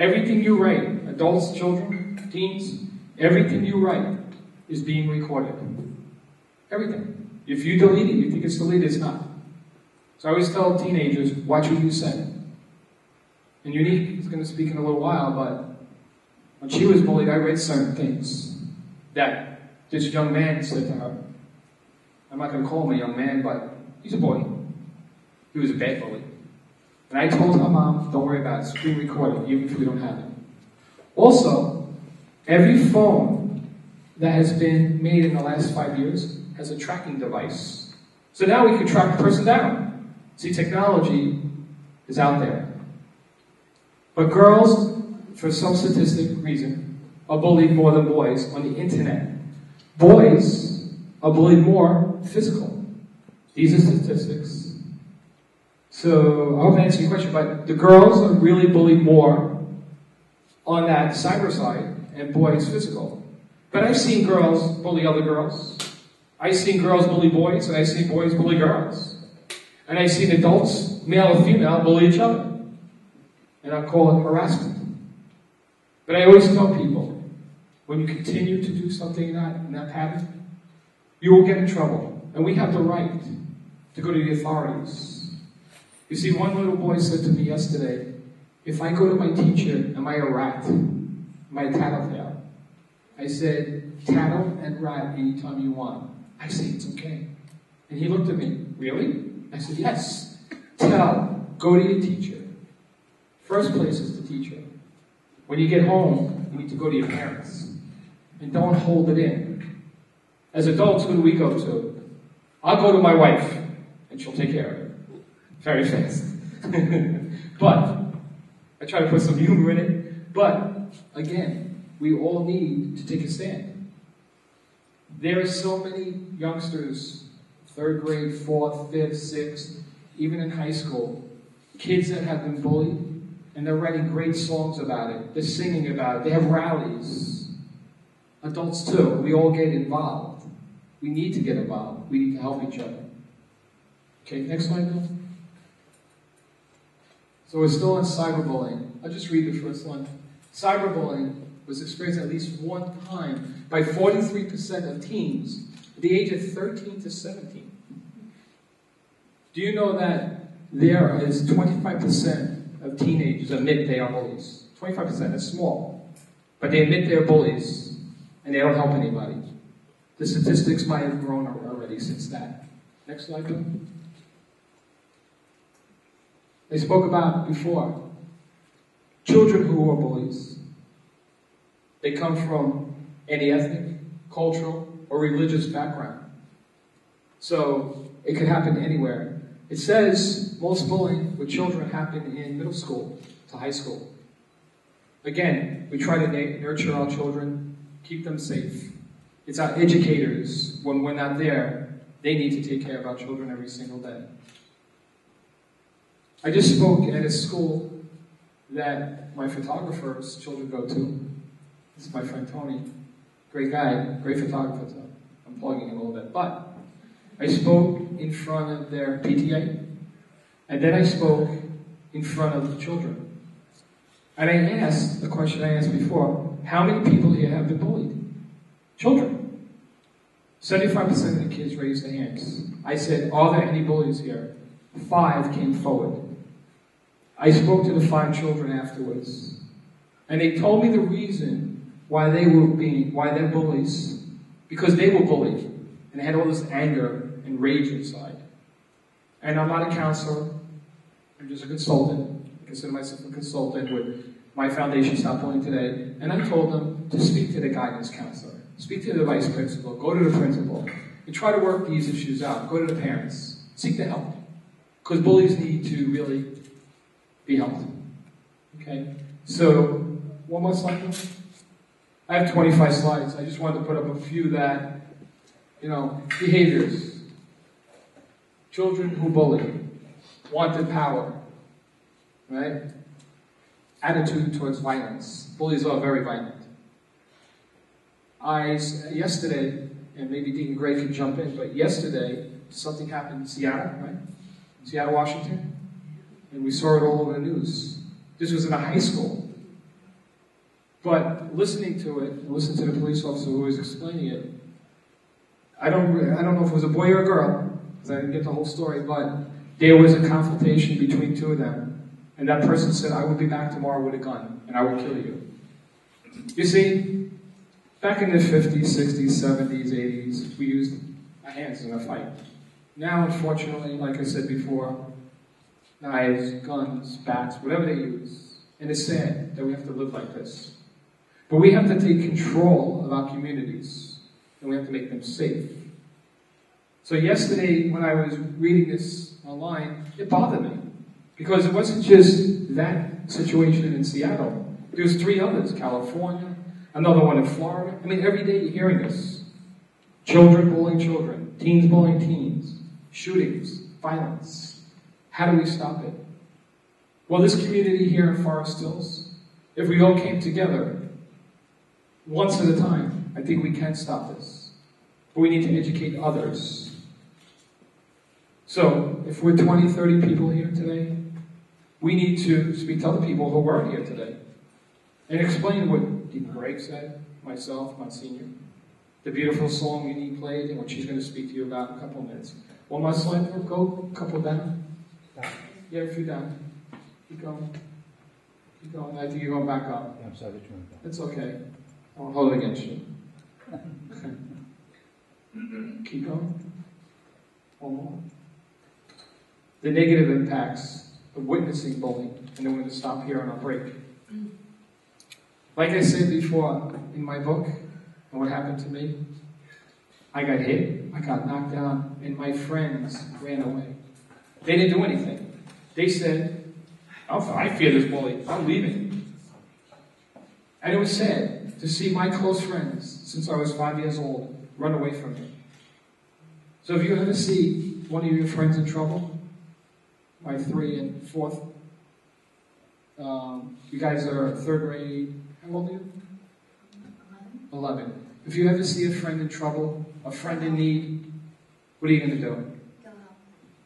Everything you write, adults, children, teens, everything you write is being recorded. Everything. If you delete it, you think it's deleted, it's not. So I always tell teenagers, watch what you say. And Unique is going to speak in a little while, but when she was bullied, I read certain things that this young man said to her. I'm not going to call him a young man, but he's a boy. He was a bad bully. And I told her mom, don't worry about it, being recorded, even if we don't have it. Also, every phone that has been made in the last five years has a tracking device. So now we can track the person down. See, technology is out there. But girls, for some statistic reason, are bullied more than boys on the internet. Boys are bullied more physical. These are statistics. So I hope I answered your question, but the girls are really bullied more on that cyber side and boys physical. But I've seen girls bully other girls. I've seen girls bully boys, and I've seen boys bully girls. And I've seen adults, male and female, bully each other. And I call it harassment. But I always tell people, when you continue to do something in that, in that pattern, you will get in trouble. And we have the right to go to the authorities. You see, one little boy said to me yesterday, if I go to my teacher, am I a rat? Am I a tattletale? I said, tattle and rat anytime you want. I say, it's okay. And he looked at me, really? I said, yes. Tell, go to your teacher. First place is the teacher. When you get home, you need to go to your parents. And don't hold it in. As adults, who do we go to? I'll go to my wife, and she'll take care of it. Very fast. [LAUGHS] but, I try to put some humor in it. But, again, we all need to take a stand. There are so many youngsters, third grade, fourth, fifth, sixth, even in high school, kids that have been bullied, and they're writing great songs about it. They're singing about it. They have rallies. Adults too. We all get involved. We need to get involved. We need to help each other. Okay, next slide, Bill. So we're still on cyberbullying. I'll just read the first one. Cyberbullying was experienced at least one time by 43% of teens at the age of 13 to 17. Do you know that there is 25% of teenagers admit they are bullies? 25%, that's small. But they admit they're bullies and they don't help anybody. The statistics might have grown already since that. Next slide, please. They spoke about before children who are bullies. They come from any ethnic, cultural, or religious background. So it could happen anywhere. It says most bullying with children happen in middle school to high school. Again, we try to nurture our children, keep them safe. It's our educators, when we're not there, they need to take care of our children every single day. I just spoke at a school that my photographer's children go to. This is my friend Tony. Great guy, great photographer. So I'm plugging him a little bit. But I spoke in front of their PTA, and then I spoke in front of the children. And I asked the question I asked before how many people here have been bullied? Children. 75% of the kids raised their hands. I said, Are there any bullies here? Five came forward. I spoke to the five children afterwards, and they told me the reason why they were being, why they're bullies, because they were bullied and they had all this anger and rage inside. And I'm not a counselor, I'm just a consultant. I consider myself a consultant with my foundation Stop Bullying Today. And I told them to speak to the guidance counselor, speak to the vice principal, go to the principal, and try to work these issues out. Go to the parents, seek the help. Because bullies need to really be helped. Okay? So, one more slide. I have 25 slides. I just wanted to put up a few that, you know, behaviors. Children who bully, wanted power, right? Attitude towards violence. Bullies are very violent. I, yesterday, and maybe Deacon Greg can jump in, but yesterday, something happened in Seattle, right? Seattle, Washington. And we saw it all over the news. This was in a high school. But listening to it, and listening to the police officer who was explaining it, I don't, I don't know if it was a boy or a girl, because I didn't get the whole story, but there was a confrontation between two of them. And that person said, I will be back tomorrow with a gun, and I will kill you. You see, back in the 50s, 60s, 70s, 80s, we used our hands in a fight. Now, unfortunately, like I said before, knives, guns, bats, whatever they use. And it's sad that we have to live like this. But we have to take control of our communities, and we have to make them safe. So yesterday, when I was reading this online, it bothered me. Because it wasn't just that situation in Seattle. There was three others, California, another one in Florida. I mean, every day you're hearing this. Children bullying children, teens bullying teens, shootings, violence. How do we stop it? Well, this community here in Forest Hills, if we all came together, once at a time, I think we can stop this. But we need to educate others. So, if we're 20, 30 people here today, we need to speak to other people who weren't here today and explain what Deacon Greg said, myself, Monsignor, the beautiful song Unique played, and what she's going to speak to you about in a couple of minutes. One more slide, go a couple down. Yeah, a few down. Keep going. Keep going. I think you're going back up. I'm sorry, which one? It's okay. I won't hold it against you. Okay. Keep going. One more. The negative impacts of witnessing bullying, and then we're going to stop here on our break. Like I said before in my book, and what happened to me, I got hit, I got knocked down, and my friends ran away. They didn't do anything. They said, "Oh, I fear this bully. I'm leaving. And it was sad to see my close friends, since I was five years old, run away from me. So if you ever see one of your friends in trouble, my three and fourth, um, you guys are third grade, how old are you? 11. If you ever see a friend in trouble, a friend in need, what are you going to do?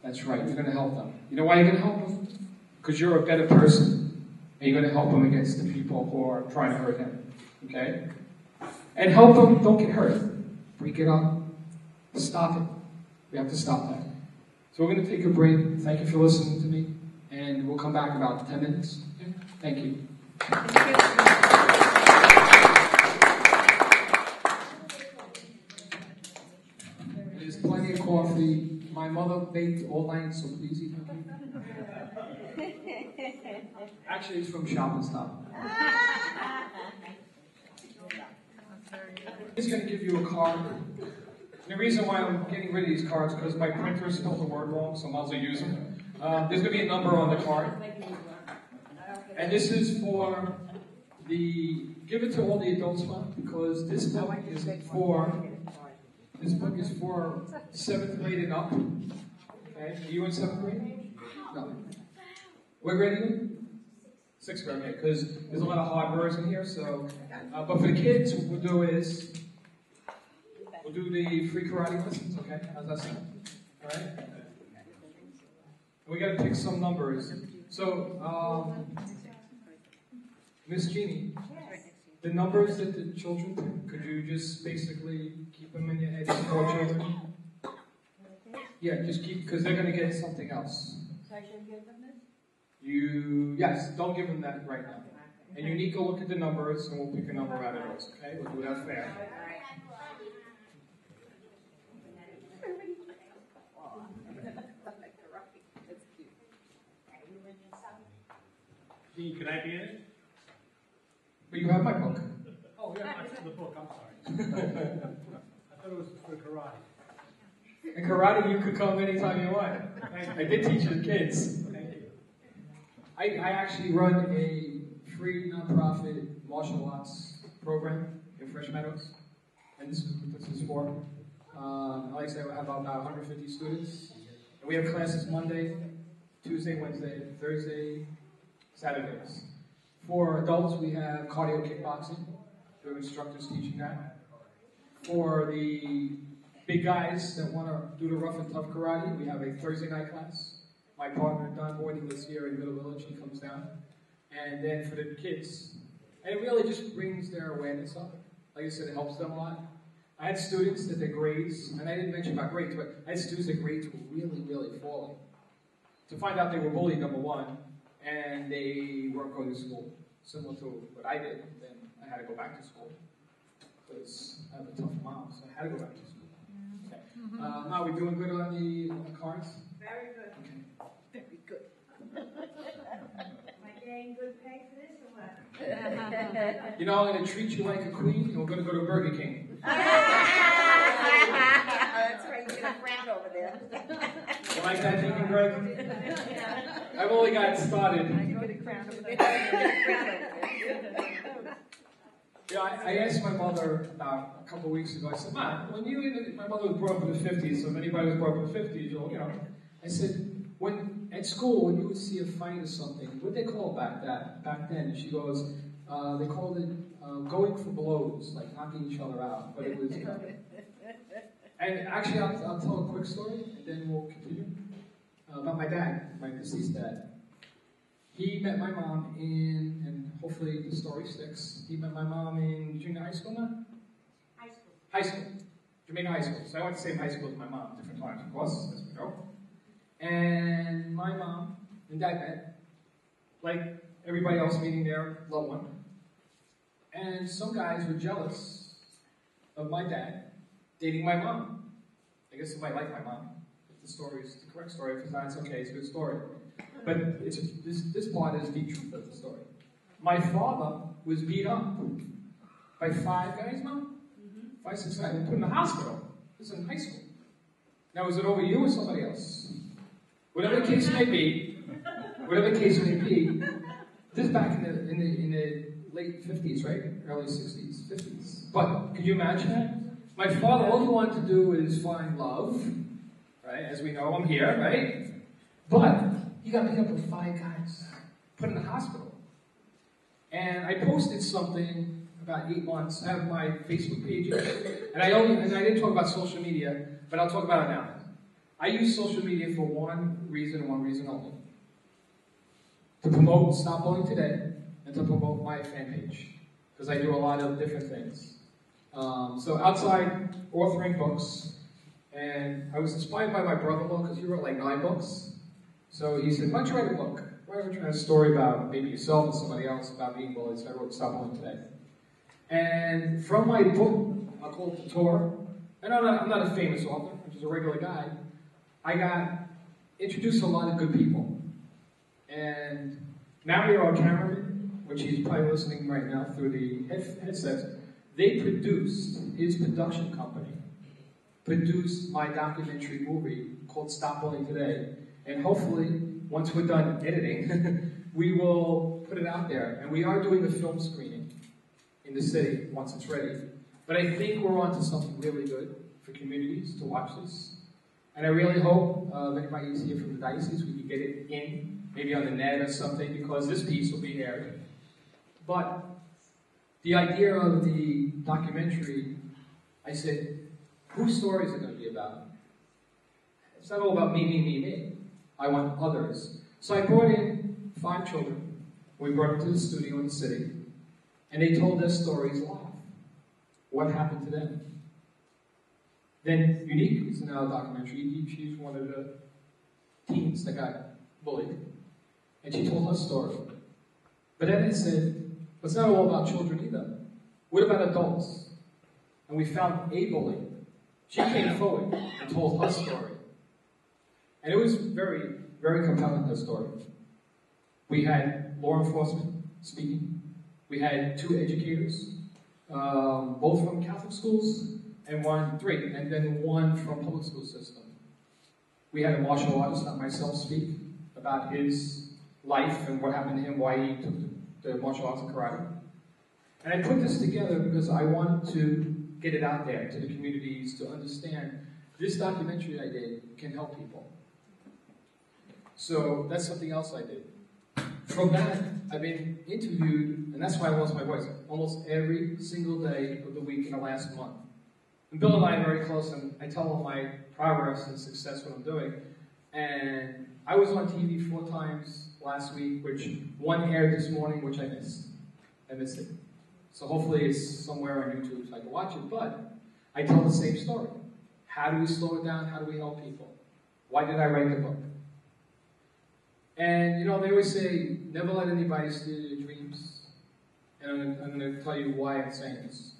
That's right, you're going to help them. You know why you're going to help them? Because you're a better person, and you're going to help them against the people who are trying to hurt him. Okay? And help them, don't get hurt. Break it up. Stop it. We have to stop that. So we're going to take a break. Thank you for listening to me, and we'll come back in about 10 minutes. Okay? Thank you. There's plenty of coffee. My mother baked all night, so please eat cake. Actually, it's from Shop and Stop. He's going to give you a card. The reason why I'm getting rid of these cards is because my printer spelled the word wrong, so I might as well use them. Uh, there's going to be a number on the card. And this is for the, give it to all the adults fund, because this book is for, this book is for seventh grade and up. Okay, are you in seventh grade? No. What grade are you? Sixth grade, because there's a lot of hard words in here, so, uh, but for the kids, what we'll do is, we'll do the free karate lessons, okay? How's that sound? Alright? We gotta pick some numbers. So, um, Miss Jeannie, the numbers that the children pick, could you just basically keep them in your head for children? Yeah, just keep, because they're gonna get something else. So I should give them this? You, yes, don't give them that right now. And you need to look at the numbers, and we'll pick a number out of those, okay? We'll do that fair. Dean, can I be in it? But you have my book. Oh, yeah, I said the book, I'm sorry. [LAUGHS] I thought it was for karate. In karate, you could come anytime you want. I did teach the kids. Thank you. I, I actually run a free nonprofit martial arts program in Fresh Meadows, and this is what this is for. Um, like I said, we have about 150 students, and we have classes Monday, Tuesday, Wednesday, Thursday, Saturdays. For adults, we have cardio kickboxing. We have instructors teaching that. For the big guys that want to do the rough and tough karate, we have a Thursday night class. My partner Don Boydie lives here in Middle Village. He comes down, and then for the kids, it really just brings their awareness up. Like I said, it helps them a lot. I had students that their grades, and I didn't mention about grades, but I had students that grades were really, really falling. To find out they were bullied, number one, and they weren't going to school, similar to what I did. Then I had to go back to school because I have a tough mom, so I had to go back to school. Okay. Uh, now, we doing good on the, on the cards? Very good. Okay. Very good. Am I getting good pay for this or what? [LAUGHS] You know, I'm going to treat you like a queen, and we're going to go to Burger King. [LAUGHS] That's right, you get a crown over there. You like that, Deacon [LAUGHS] Greg? I've only got started. You get a crown over there. You get a crown over there. Yeah, I, I asked my mother about a couple of weeks ago. I said, "Mom, when you my mother was brought up in the '50s, so if anybody was brought up in the '50s, you'll, you know." I said, "When at school, when you would see a fight or something, what they call it back that back then?" She goes, uh, "They called it uh, going for blows, like knocking each other out." But it was. [LAUGHS] and actually, I'll, I'll tell a quick story, and then we'll continue uh, about my dad, my deceased dad. He met my mom in, and hopefully the story sticks. He met my mom in junior high school now? High school. High school. Jamaica High School. So I went to the same high school as my mom, different times, of course, as we go. And my mom and dad met, like everybody else meeting their loved one. And some guys were jealous of my dad dating my mom. I guess somebody liked my mom. The story is the correct story, not, it's okay, it's a good story. But it's this, this part is the truth of the story. My father was beat up by five guys, mom? Mm-hmm. Five, six guys, and put in the hospital. This is in high school. Now, is it over you or somebody else? Whatever the case may be, whatever the case may be, this is back in the, in the, in the late 50s, right? Early 60s, 50s. But could you imagine that? My father, all he wanted to do is find love, right? As we know, I'm here, right? But he got picked up with five guys, put in the hospital. And I posted something about eight months. I have my Facebook page, and I only and I didn't talk about social media, but I'll talk about it now. I use social media for one reason and one reason only: to promote Stop Bullying Today and to promote my fan page because I do a lot of different things. Um, so outside authoring books And I was inspired by my brother-in-law because he wrote like nine books. So he said, why don't you write a book? Why don't you write a story about maybe yourself or somebody else about being bullied? So I wrote Stop Today. And from my book, I call it The Tour, and I'm not, I'm not a famous author, I'm just a regular guy, I got introduced to a lot of good people. And Mario Cameron, which he's probably listening right now through the head, headsets, they produced, his production company, produced my documentary movie called Stop Bullying Today. And hopefully, once we're done editing, [LAUGHS] we will put it out there. And we are doing a film screening in the city once it's ready. But I think we're on to something really good for communities to watch this. And I really hope uh, if anybody is here from the diocese, we can get it in, maybe on the net or something, because this piece will be aired. But the idea of the documentary, I said, whose story is it going to be about? It's not all about me, me, me, me. I want others. So I brought in five children. We brought them to the studio in the city, and they told their stories live. What happened to them? Then Unique is now a documentary. She's one of the teens that got bullied, and she told her story. But then it said, it's not all about children either. What about adults? And we found a bully. She came forward and told her story. And it was very, very compelling, her story. We had law enforcement speaking. We had two educators, um, both from Catholic schools, and one, three, and then one from public school system. We had a martial artist, not myself, speak about his life and what happened to him, why he took the, the martial arts and karate. And I put this together because I wanted to get it out there to the communities to understand this documentary I did can help people. So that's something else I did. From that, I've been interviewed, and that's why I lost my voice, almost every single day of the week in the last month. And Bill and I are very close, and I tell him my progress and success, what I'm doing. And I was on TV four times last week, which one aired this morning, which I missed. I missed it. So hopefully it's somewhere on YouTube so I can watch it. But I tell the same story. How do we slow it down? How do we help people? Why did I write the book? And you know, they always say, never let anybody steal your dreams. And I'm, I'm going to tell you why I'm saying this.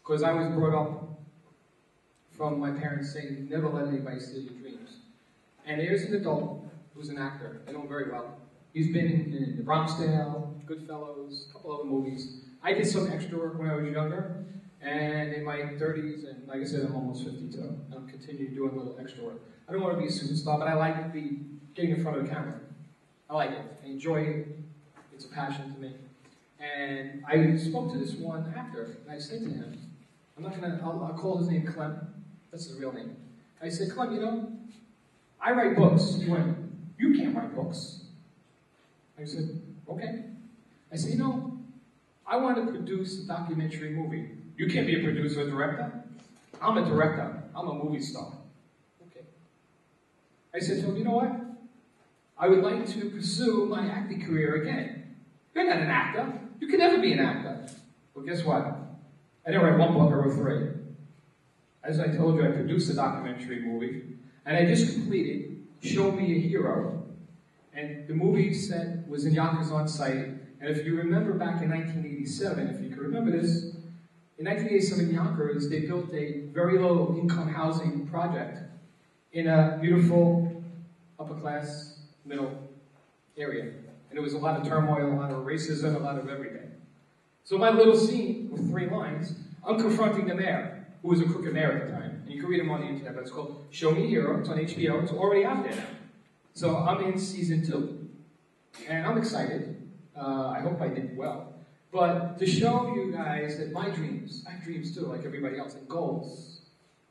Because I was brought up from my parents saying, never let anybody steal your dreams. And here's an adult who's an actor. I know him very well. He's been in, in The Goodfellas, a couple other movies. I did some extra work when I was younger, and in my 30s, and like I said, I'm almost 52. And I'm continuing doing a little extra work. I don't want to be a superstar, but I like to be getting in front of the camera. I like it. I enjoy it. It's a passion to me. And I spoke to this one actor, and I said to him, I'm not gonna, I'll, I'll call his name Clem. That's his real name. I said, Clem, you know, I write books. He went, You can't write books. I said, Okay. I said, You know, I want to produce a documentary movie. You can't be a producer or director. I'm a director. I'm a movie star. Okay. I said to him, You know what? I would like to pursue my acting career again. You're not an actor. You can never be an actor. Well, guess what? I didn't write one book, I wrote three. As I told you, I produced a documentary movie, and I just completed Show Me a Hero. And the movie set was in Yonkers on site. And if you remember back in 1987, if you can remember this, in 1987 in Yonkers, they built a very low income housing project in a beautiful upper class middle area. And there was a lot of turmoil, a lot of racism, a lot of everything. So my little scene with three lines, I'm confronting the mayor, who was a crooked mayor at the time. And you can read him on the internet, but it's called Show Me Hero. It's on HBO. It's already out there now. So I'm in season two. And I'm excited. Uh, I hope I did well. But to show you guys that my dreams, I have dreams too, like everybody else, and goals,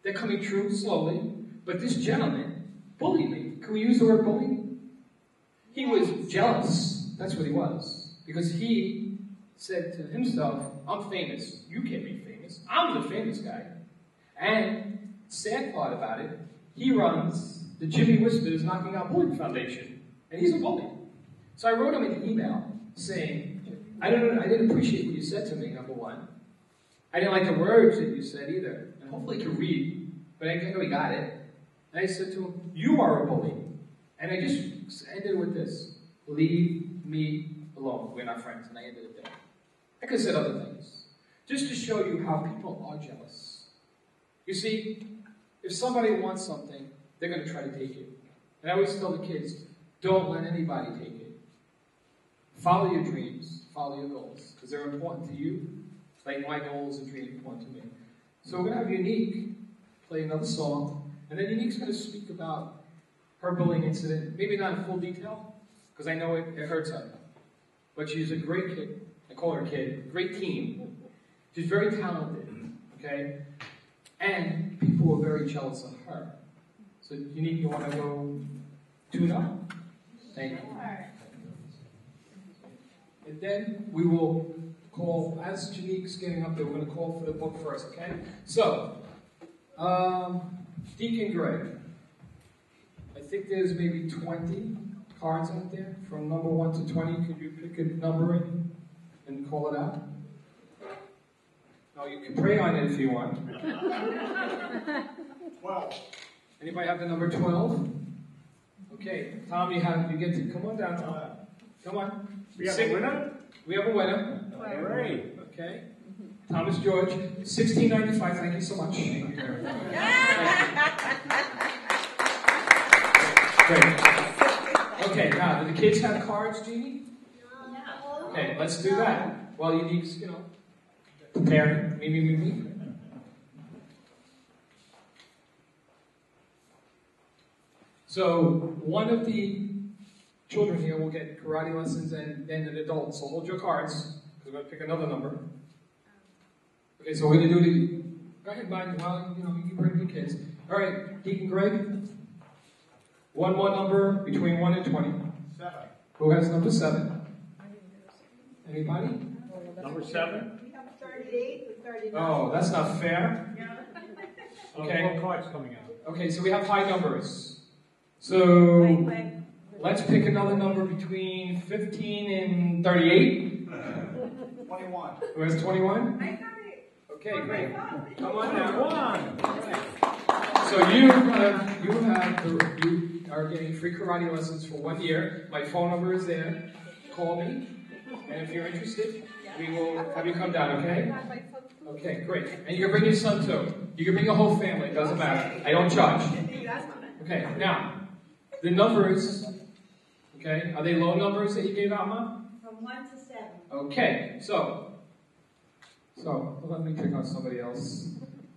they're coming true slowly. But this gentleman bullied me. Can we use the word bully? He was jealous. That's what he was. Because he said to himself, I'm famous. You can't be famous. I'm the famous guy. And sad part about it, he runs the Jimmy Whispers Knocking Out Bullying Foundation. And he's a bully. So I wrote him an email saying, I don't I didn't appreciate what you said to me, number one. I didn't like the words that you said either. And hopefully you can read but I know he got it. And I said to him, You are a bully. And I just ended with this Leave me alone. We're not friends. And I ended it there. I could have said other things. Just to show you how people are jealous. You see, if somebody wants something, they're going to try to take it. And I always tell the kids, don't let anybody take it. Follow your dreams, follow your goals, because they're important to you, like my goals and dreams are important to me. So we're going to have Unique play another song, and then Unique's going to speak about her bullying incident, maybe not in full detail, because I know it, it hurts her. But she's a great kid. I call her kid. Great team. She's very talented, okay? And people were very jealous of her. So, Unique, you want to go tune up? Thank you. And then we will call, as Unique's getting up there, we're going to call for the book first, okay? So, um, Deacon Greg, I think there's maybe 20 cards out there from number 1 to 20. Could you pick a number and, and call it out? No, you can pray on it if you want. 12. Anybody have the number 12? Okay, Tom, you have, you get to, come on down, Tom. Come on. We have a winner? We have a winner. Great. Okay. Thomas George, 1695. Thank you so much. Thank you. Great. Okay, now, do the kids have cards, Jeannie? Okay, let's do that. Well, you need, you know, preparing. Me, me, me, me. So, one of the children here will get karate lessons and then an adult. So hold your cards, because we're going to pick another number. Okay, so we're going to do the. Go ahead, Mike. Well, you know, you bring the kids. All right, Deacon Greg. One more number between 1 and 20. 7. Who has number 7? Anybody? Number seven? We have thirty-eight or thirty-nine. Oh, that's not fair. [LAUGHS] Okay. More cards coming out. Okay, so we have high numbers. So let's pick another number between 15 and 38. 21. Who has 21? I got it. Okay, oh, great. Come on One. now. So you have, you have, the, you are getting free karate lessons for one year. My phone number is there. Call me. And if you're interested, we will have you come down, okay? Okay, great. And you can bring your son too. You can bring your whole family, it doesn't matter. I don't judge. Okay, now, the numbers, okay, are they low numbers that you gave out, Mom? From one to seven. Okay, so, so let me pick on somebody else.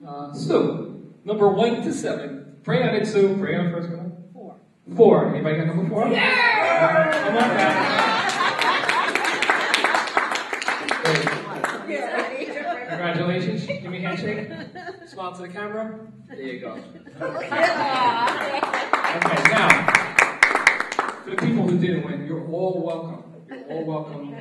Uh, Sue, number one to seven. Pray on it, Sue. Pray on first one. Four. Four. Anybody got number four? Yeah! Come on down. Great. Congratulations. Give me a handshake. Smile to the camera. There you go. [LAUGHS] Okay, now, for the people who didn't win, you're all welcome. You're all welcome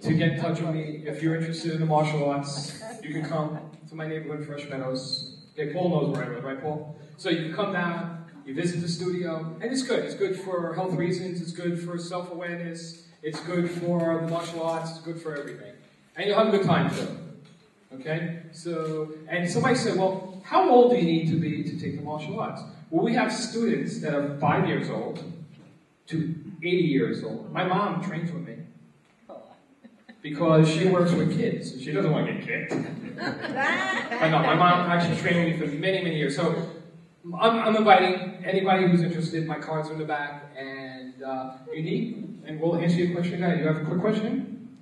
to get in touch with me. If you're interested in the martial arts, you can come to my neighborhood, Fresh Meadows. Okay, Paul knows where I live, right, Paul? So you can come down, you visit the studio, and it's good. It's good for health reasons, it's good for self awareness, it's good for the martial arts, it's good for everything. And you'll have a good time too. Okay? So, and somebody said, well, how old do you need to be to take the martial arts? Well, we have students that are five years old to 80 years old. My mom trains with me because she works with kids and she doesn't want to get kicked. [LAUGHS] but no, my mom actually trained me for many, many years. So I'm, I'm inviting anybody who's interested. My cards are in the back and uh, unique, and we'll answer your question. Now, you have a quick question?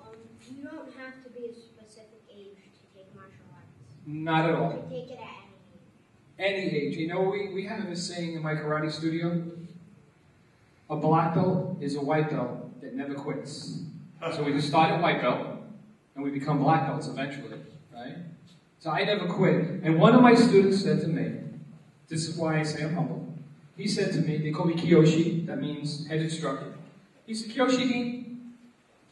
Um, you don't have to be a specific age to take martial arts. Not at all. You can take it at any age. Any age. You know, we, we have this saying in my karate studio a black belt is a white belt that never quits. So we just start at white belt and we become black belts eventually, right? So I never quit. And one of my students said to me, this is why I say I'm humble. He said to me, they call me Kiyoshi, that means head instructor. He said, Kiyoshi,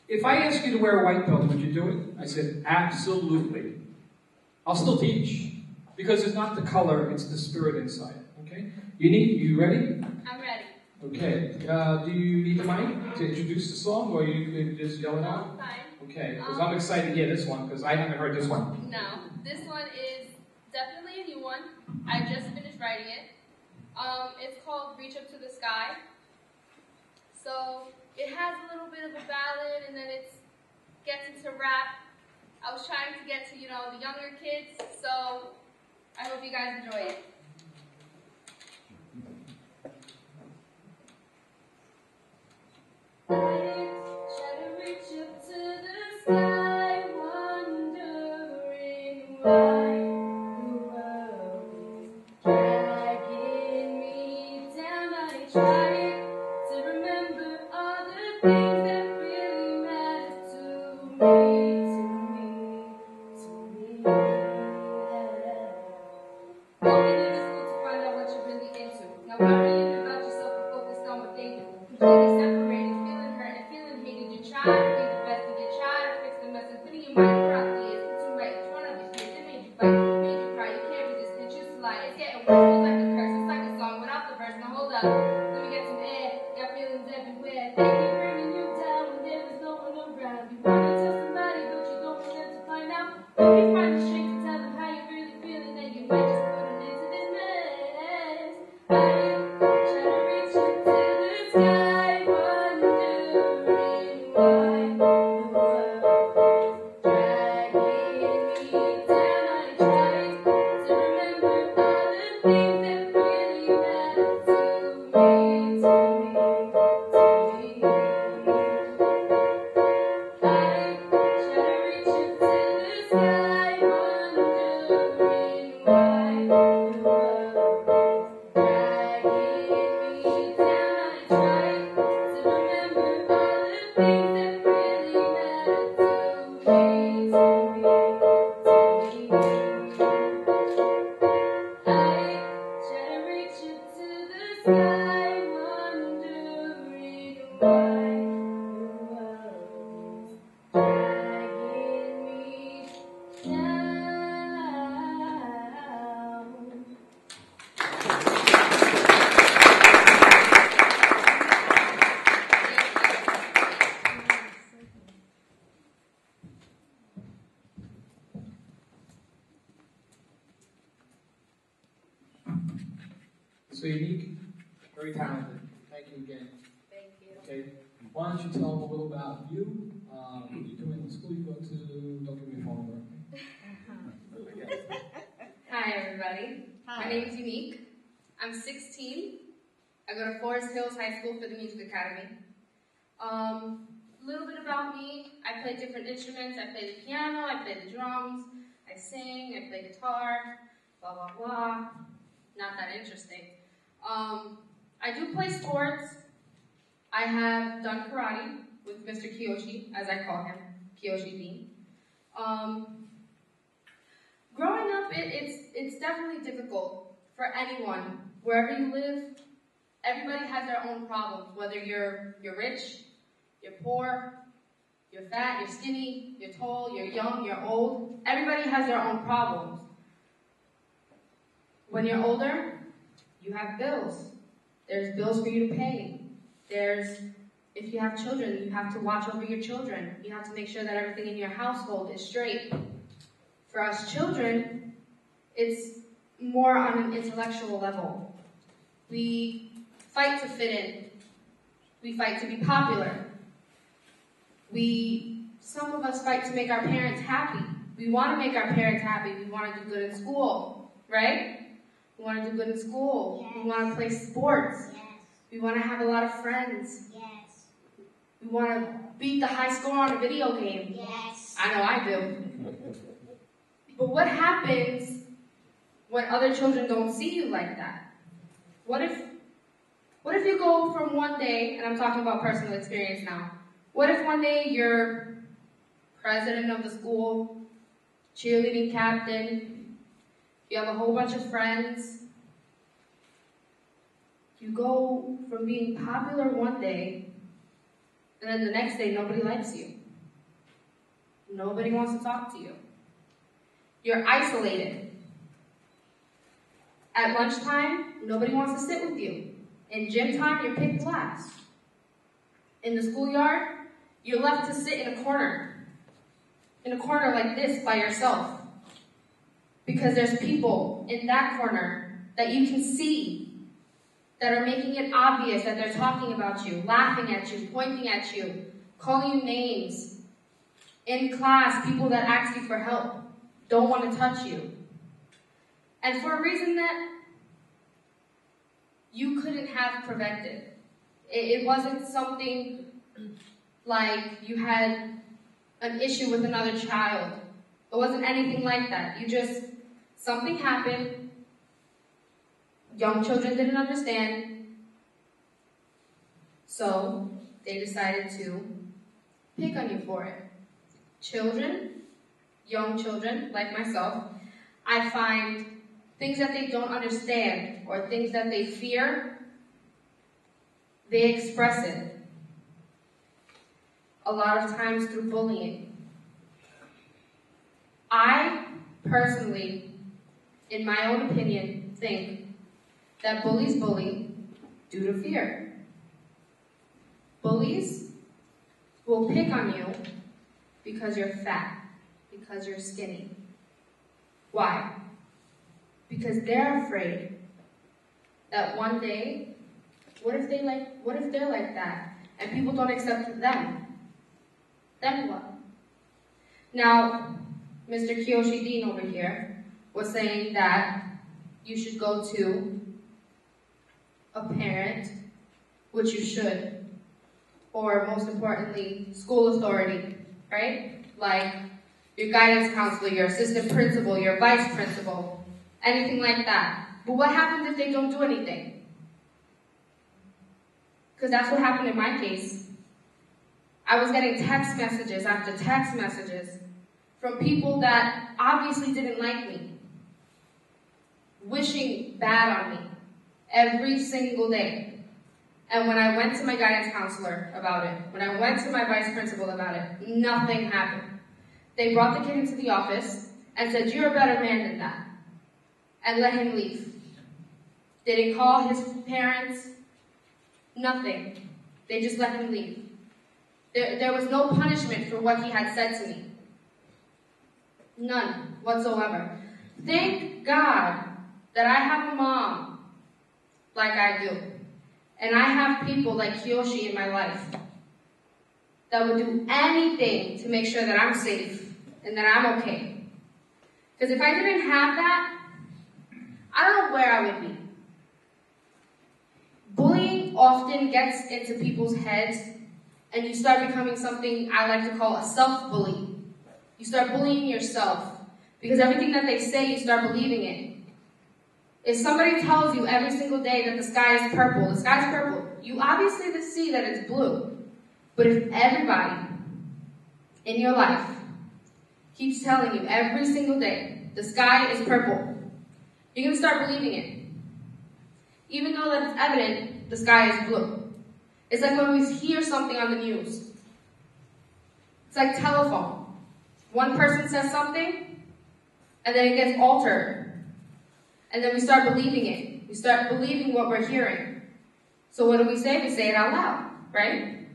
if I ask you to wear a white belt, would you do it? I said, absolutely. I'll still teach because it's not the color, it's the spirit inside. Okay? You need, you ready? Okay. Uh, do you need the mic to introduce the song, or you could just yell it out? Fine. Okay, because I'm excited to hear this one because I haven't heard this one. No, this one is definitely a new one. I just finished writing it. Um, it's called Reach Up to the Sky. So it has a little bit of a ballad and then it gets into rap. I was trying to get to, you know, the younger kids, so I hope you guys enjoy it. Try to Um, growing up, it, it's it's definitely difficult for anyone wherever you live. Everybody has their own problems. Whether you're you're rich, you're poor, you're fat, you're skinny, you're tall, you're young, you're old. Everybody has their own problems. When you're older, you have bills. There's bills for you to pay. There's if you have children, you have to watch over your children. You have to make sure that everything in your household is straight. For us children, it's more on an intellectual level. We fight to fit in. We fight to be popular. We, some of us fight to make our parents happy. We want to make our parents happy. We want to do good in school, right? We want to do good in school. We want to play sports. We want to have a lot of friends. We want to beat the high score on a video game. Yes. I know I do. But what happens when other children don't see you like that? What if what if you go from one day, and I'm talking about personal experience now. What if one day you're president of the school, cheerleading captain, you have a whole bunch of friends. You go from being popular one day, and then the next day nobody likes you. Nobody wants to talk to you. You're isolated. At lunchtime, nobody wants to sit with you. In gym time, you're picked last. In the schoolyard, you're left to sit in a corner. In a corner like this by yourself. Because there's people in that corner that you can see that are making it obvious that they're talking about you, laughing at you, pointing at you, calling you names. In class, people that ask you for help don't want to touch you. And for a reason that you couldn't have prevented. It, wasn't something like you had an issue with another child. It wasn't anything like that. You just, something happened. Young children didn't understand. So they decided to pick on you for it. Children, young children like myself, I find things that they don't understand or things that they fear, they express it. A lot of times through bullying. I personally, in my own opinion, think that bullies bully due to fear. Bullies will pick on you because you're fat, because you're skinny. Why? Because they're afraid that one day, what if they like, what if they're like that, and people don't accept them? Then what? Now, Mr. Kiyoshi Dean over here was saying that you should go to a parent, which you should, or most importantly, school authority, right? Like your guidance counselor, your assistant principal, your vice principal, anything like that. But what happens if they don't do anything? Because that's what happened in my case. I was getting text messages after text messages from people that obviously didn't like me, wishing bad on me every single day. And when I went to my guidance counselor about it, when I went to my vice principal about it, nothing happened. They brought the kid into the office and said, You're a better man than that, and let him leave. They didn't call his parents, nothing. They just let him leave. There, there was no punishment for what he had said to me. None whatsoever. Thank God that I have a mom like I do. And I have people like Kiyoshi in my life that would do anything to make sure that I'm safe and that I'm okay. Because if I didn't have that, I don't know where I would be. Bullying often gets into people's heads and you start becoming something I like to call a self-bully. You start bullying yourself because everything that they say, you start believing it. If somebody tells you every single day that the sky is purple, the sky is purple, you obviously see that it's blue. But if everybody in your life keeps telling you every single day the sky is purple, you're going to start believing it. Even though that it's evident the sky is blue. It's like when we hear something on the news. It's like telephone. One person says something, and then it gets altered. And then we start believing it. We start believing what we're hearing. So what do we say? We say it out loud, right?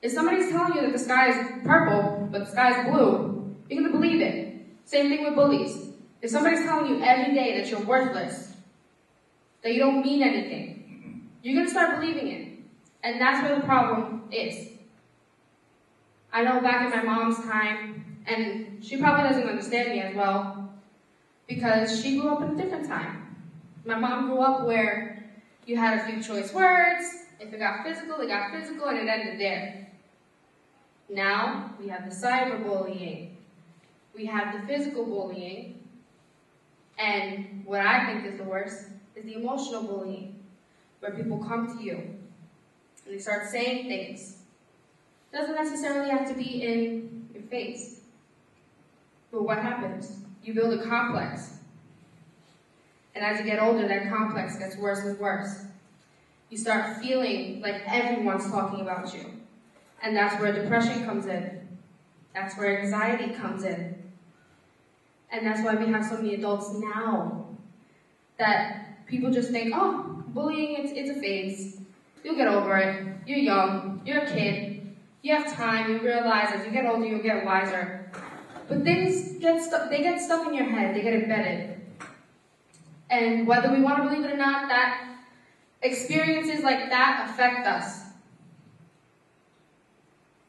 If somebody's telling you that the sky is purple, but the sky is blue, you're gonna believe it. Same thing with bullies. If somebody's telling you every day that you're worthless, that you don't mean anything, you're gonna start believing it. And that's where the problem is. I know back in my mom's time, and she probably doesn't understand me as well, because she grew up in a different time. My mom grew up where you had a few choice words, if it got physical, it got physical, and it ended there. Now, we have the cyberbullying. We have the physical bullying. And what I think is the worst is the emotional bullying, where people come to you and they start saying things. Doesn't necessarily have to be in your face. But what happens? You build a complex. And as you get older, that complex gets worse and worse. You start feeling like everyone's talking about you. And that's where depression comes in. That's where anxiety comes in. And that's why we have so many adults now that people just think, oh, bullying, it's, it's a phase. You'll get over it. You're young. You're a kid. You have time. You realize as you get older, you'll get wiser. But things get stuck, they get stuck in your head, they get embedded. And whether we want to believe it or not, that experiences like that affect us.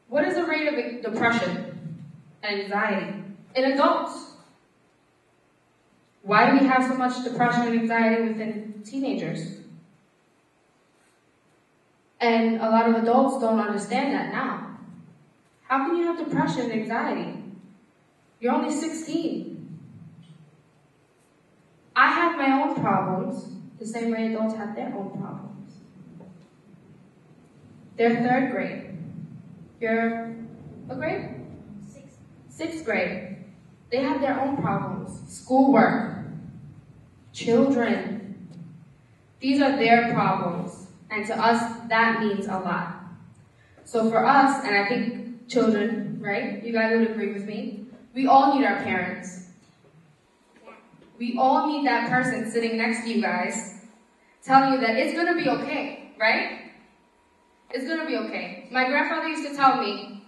What is the rate of depression and anxiety in adults? Why do we have so much depression and anxiety within teenagers? And a lot of adults don't understand that now. How can you have depression and anxiety? You're only 16. I have my own problems the same way adults have their own problems. They're third grade. You're what grade? Six. Sixth grade. They have their own problems. Schoolwork. Children. These are their problems. And to us, that means a lot. So for us, and I think children, right? You guys would agree with me. We all need our parents. We all need that person sitting next to you guys telling you that it's gonna be okay, right? It's gonna be okay. My grandfather used to tell me,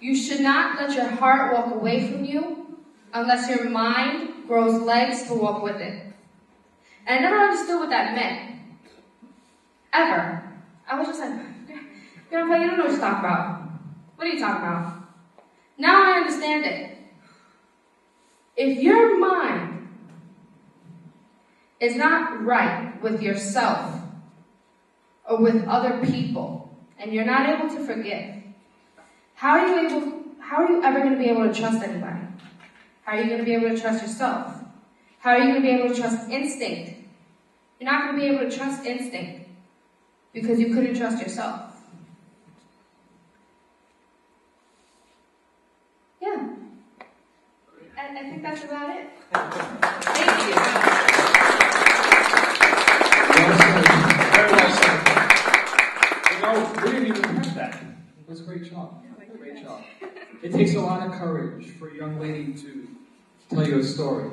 you should not let your heart walk away from you unless your mind grows legs to walk with it. And I never understood what that meant. Ever. I was just like, Grandpa, you don't know what you're talking about. What are you talking about? Now I understand it. If your mind is not right with yourself or with other people, and you're not able to forgive, how are you able, how are you ever going to be able to trust anybody? How are you going to be able to trust yourself? How are you going to be able to trust instinct? You're not going to be able to trust instinct because you couldn't trust yourself. Yeah. And I think that's about it. Thank you. Very. You know, we didn't even have that. It was a great job. Great job. It takes a lot of courage for a young lady to tell you a story.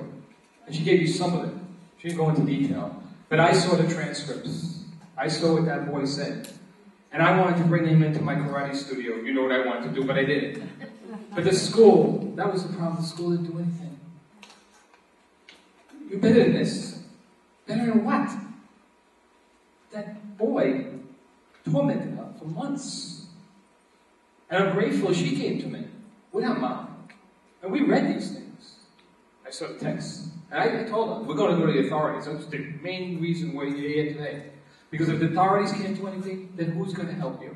And she gave you some of it. She didn't go into detail. But I saw the transcripts. I saw what that boy said. And I wanted to bring him into my karate studio. You know what I wanted to do, but I didn't. But the school, that was the problem. The school didn't do anything. You're better than this. Better than what? That boy tormented her for months. And I'm grateful she came to me with her mom. And we read these things. I saw the text. And I, I told her, we're going to go to the authorities. That's the main reason why you're here today. Because if the authorities can't do anything, then who's going to help you?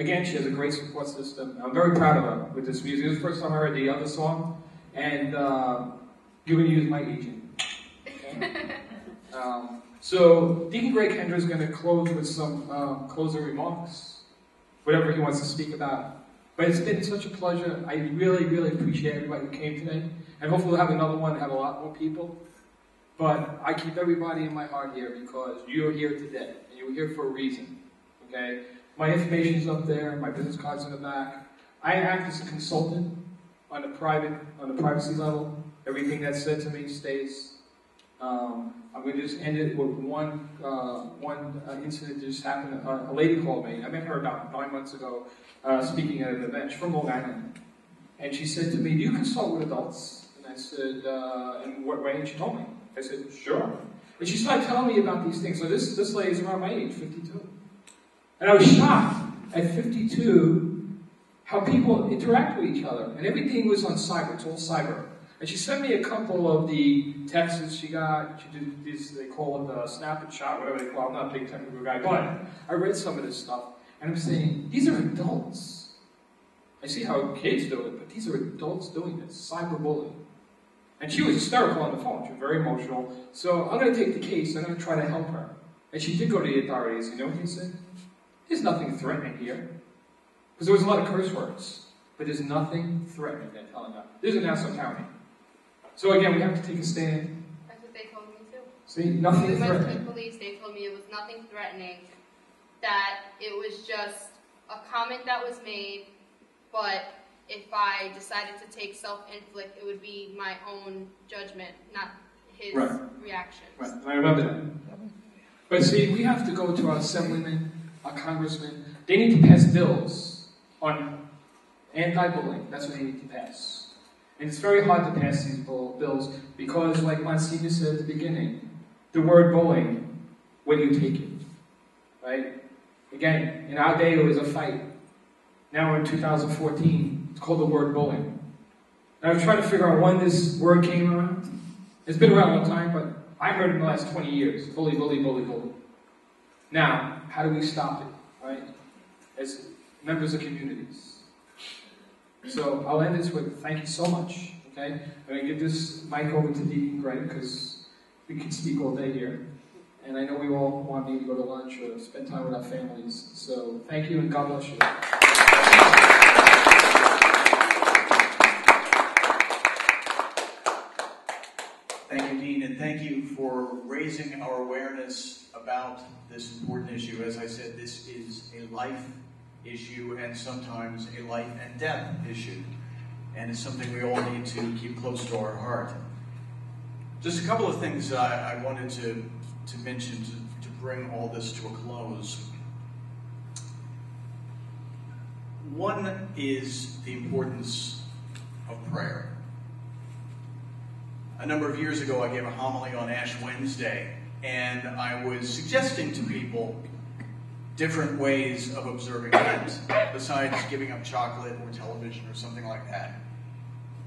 Again, she has a great support system. I'm very proud of her with this music. It was the first time I heard the other song. And uh, you're going to use my agent. Okay? [LAUGHS] um, so Deacon Greg Kandra is going to close with some uh, closing remarks, whatever he wants to speak about. But it's been such a pleasure. I really, really appreciate everybody who came today. And hopefully we'll have another one and have a lot more people. But I keep everybody in my heart here because you're here today. And you're here for a reason. Okay? My information is up there, my business card's in the back. I act as a consultant on the private, on the privacy level. Everything that's said to me stays. Um, I'm going to just end it with one uh, one uh, incident that just happened. Uh, a lady called me. I met her about nine months ago, uh, speaking at an event. From Long Island, and she said to me, "Do you consult with adults?" And I said, uh, "In what way?" And she told me. I said, "Sure." And she started telling me about these things. So this this lady's around my age, 52, and I was shocked at 52 how people interact with each other, and everything was on cyber. It's all cyber. And she sent me a couple of the texts she got. She did these, they call it the snap and shot, whatever they call it. I'm not a big technical guy, but I read some of this stuff, and I'm saying, these are adults. I see how kids do it, but these are adults doing this, cyberbullying. And she was hysterical on the phone. She was very emotional. So I'm going to take the case. I'm going to try to help her. And she did go to the authorities. You know what they said? There's nothing threatening here. Because there was a lot of curse words. But there's nothing threatening, they're telling her. This is Nassau County. So again, we have to take a stand. That's what they told me too. See, When nothing we went to the threatening. police, they told me it was nothing threatening, that it was just a comment that was made, but if I decided to take self-inflict, it would be my own judgment, not his Right. reactions. Right, I remember that. But see, we have to go to our assemblymen, our congressmen. They need to pass bills on anti-bullying. That's what they need to pass. And it's very hard to pass these bill- bills because, like Monsignor said at the beginning, the word bullying, do you take it? Right? Again, in our day it was a fight. Now we're in 2014. It's called the word bullying. And I was trying to figure out when this word came around. It's been around a long time, but I heard it in the last 20 years. Bully, bully, bully, bully. Now, how do we stop it, right? As members of communities. So I'll end this with thank you so much. Okay, I'm gonna give this mic over to Dean Greg because we can speak all day here, and I know we all want me to go to lunch or spend time with our families. So thank you and God bless you. Thank you, Dean, and thank you for raising our awareness about this important issue. As I said, this is a life issue and sometimes a life and death issue, and it's something we all need to keep close to our heart. Just a couple of things I, I wanted to, to mention to, to bring all this to a close. One is the importance of prayer. A number of years ago, I gave a homily on Ash Wednesday, and I was suggesting to people different ways of observing Lent, besides giving up chocolate or television or something like that.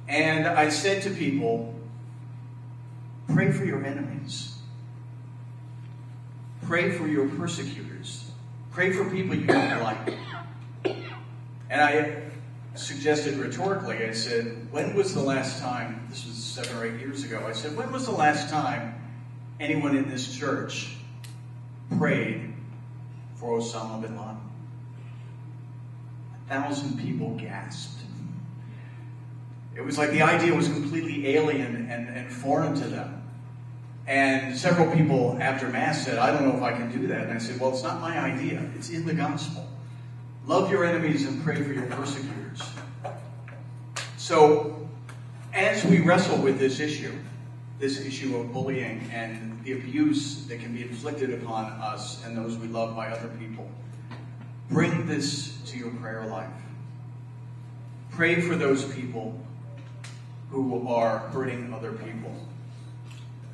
And I said to people, pray for your enemies, pray for your persecutors, pray for people you don't like. And I suggested rhetorically, I said, when was the last time, this was seven or eight years ago, I said, when was the last time anyone in this church prayed for Osama bin Laden? A thousand people gasped. It was like the idea was completely alien and, and foreign to them. And several people after Mass said, I don't know if I can do that. And I said, Well, it's not my idea, it's in the gospel. Love your enemies and pray for your persecutors. So, as we wrestle with this issue, this issue of bullying and the abuse that can be inflicted upon us and those we love by other people, bring this to your prayer life. Pray for those people who are hurting other people.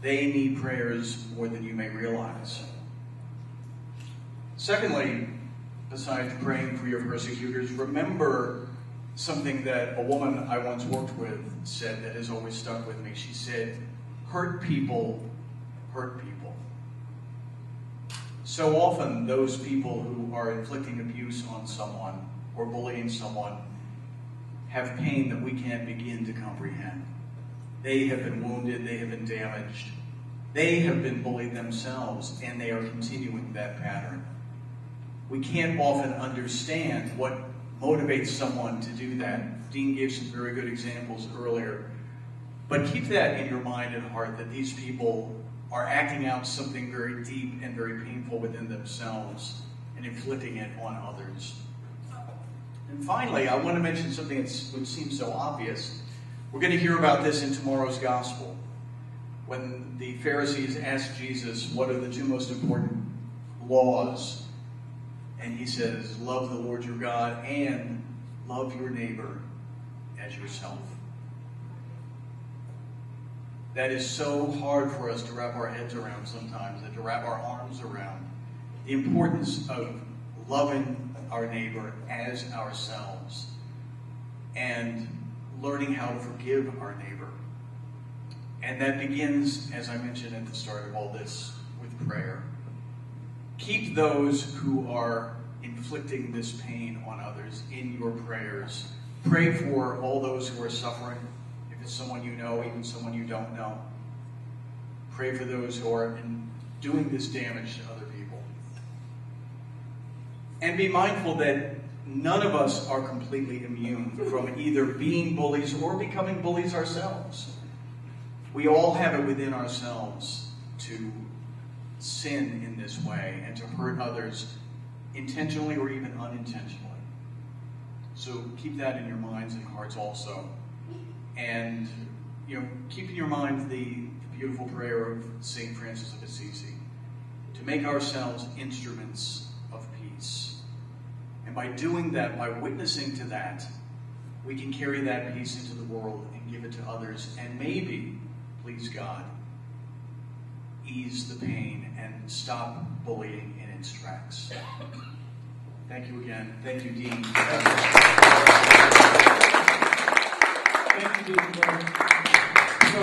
They need prayers more than you may realize. Secondly, besides praying for your persecutors, remember something that a woman I once worked with said that has always stuck with me. She said, Hurt people hurt people. So often, those people who are inflicting abuse on someone or bullying someone have pain that we can't begin to comprehend. They have been wounded, they have been damaged, they have been bullied themselves, and they are continuing that pattern. We can't often understand what motivates someone to do that. Dean gave some very good examples earlier. But keep that in your mind and heart that these people are acting out something very deep and very painful within themselves and inflicting it on others. And finally, I want to mention something that would seem so obvious. We're going to hear about this in tomorrow's gospel. When the Pharisees asked Jesus, What are the two most important laws? And he says, Love the Lord your God and love your neighbor as yourself. That is so hard for us to wrap our heads around sometimes, and to wrap our arms around. The importance of loving our neighbor as ourselves and learning how to forgive our neighbor. And that begins, as I mentioned at the start of all this, with prayer. Keep those who are inflicting this pain on others in your prayers. Pray for all those who are suffering, if it's someone you know, even someone you don't know. Pray for those who are in doing this damage to other people. And be mindful that none of us are completely immune from either being bullies or becoming bullies ourselves. We all have it within ourselves to sin in way and to hurt others intentionally or even unintentionally. So keep that in your minds and hearts also. And you know, keep in your mind the beautiful prayer of St. Francis of Assisi to make ourselves instruments of peace. And by doing that, by witnessing to that, we can carry that peace into the world and give it to others, and maybe, please God, ease the pain and stop bullying in its tracks. Thank you again. Thank you, Dean. Thank you, Gray. So,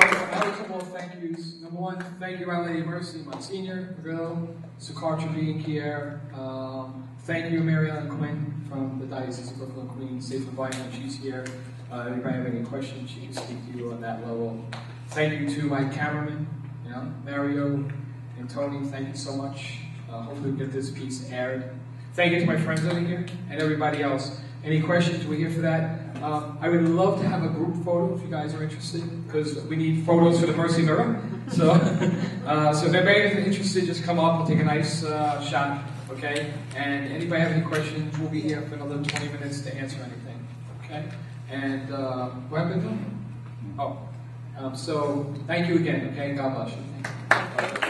of thank yous. Number one, thank you, Our Lady Mercy, Monsignor, Bill, Sukar Trevine, Kier. Um, thank you, Marianne Quinn from the Diocese of Brooklyn, Queens. Safe her, she's here. Uh, anybody have any questions, she can speak to you on that level. Thank you to my cameraman, you know, Mario and Tony, thank you so much. Uh, hopefully we get this piece aired. Thank you to my friends over here and everybody else. Any questions? We're here for that. Um, I would love to have a group photo if you guys are interested, because we need photos for the Mercy Mirror. So, [LAUGHS] uh, so if anybody is interested, just come up and take a nice uh, shot, okay? And anybody have any questions, we'll be here for another 20 minutes to answer anything, okay? And uh, what happened? Oh, um, so thank you again, okay? God bless you.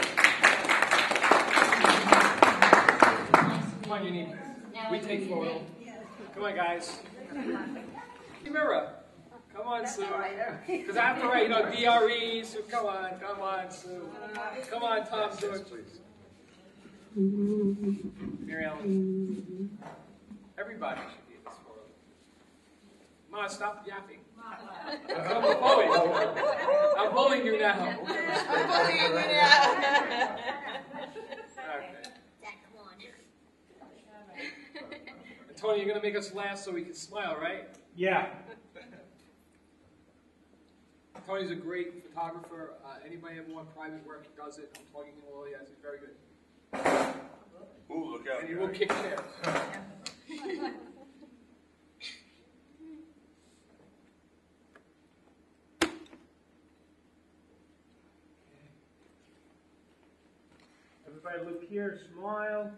You need. We take photo. Come on, guys. Mirror. Come on, Sue. [LAUGHS] Because I have to write, you know, DRE, Sue. Come on, come on, Sue. Come on, Tom, do it, please. Mary Ellen. Everybody should be in this photo. Ma, stop yapping. I'm bullying. I'm bullying you now. [LAUGHS] I'm bullying you now. [LAUGHS] Okay. Dad, come on. And Tony, you're gonna make us laugh so we can smile, right? Yeah. [LAUGHS] Tony's a great photographer. Uh, anybody ever want private work, he does it. I'm plugging him all he has. He's very good. Ooh, look out. And he will kick chairs. [LAUGHS] Everybody look here, smile.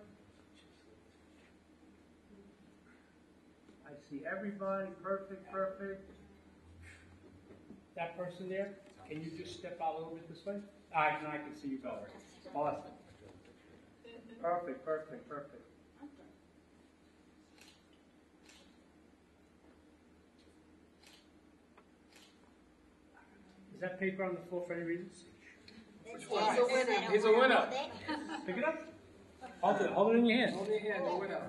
See everybody, perfect, perfect. That person there, can you just step out a little bit this way? I can, I can see you better. Awesome. Perfect, perfect, perfect. Is that paper on the floor for any reason? Which one? He's a winner. He's a winner. Pick it up. Hold it, hold it in your hand. Hold your hand, the winner.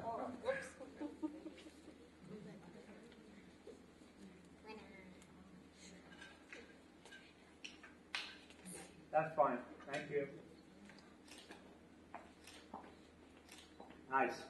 That's fine. Thank you. Nice.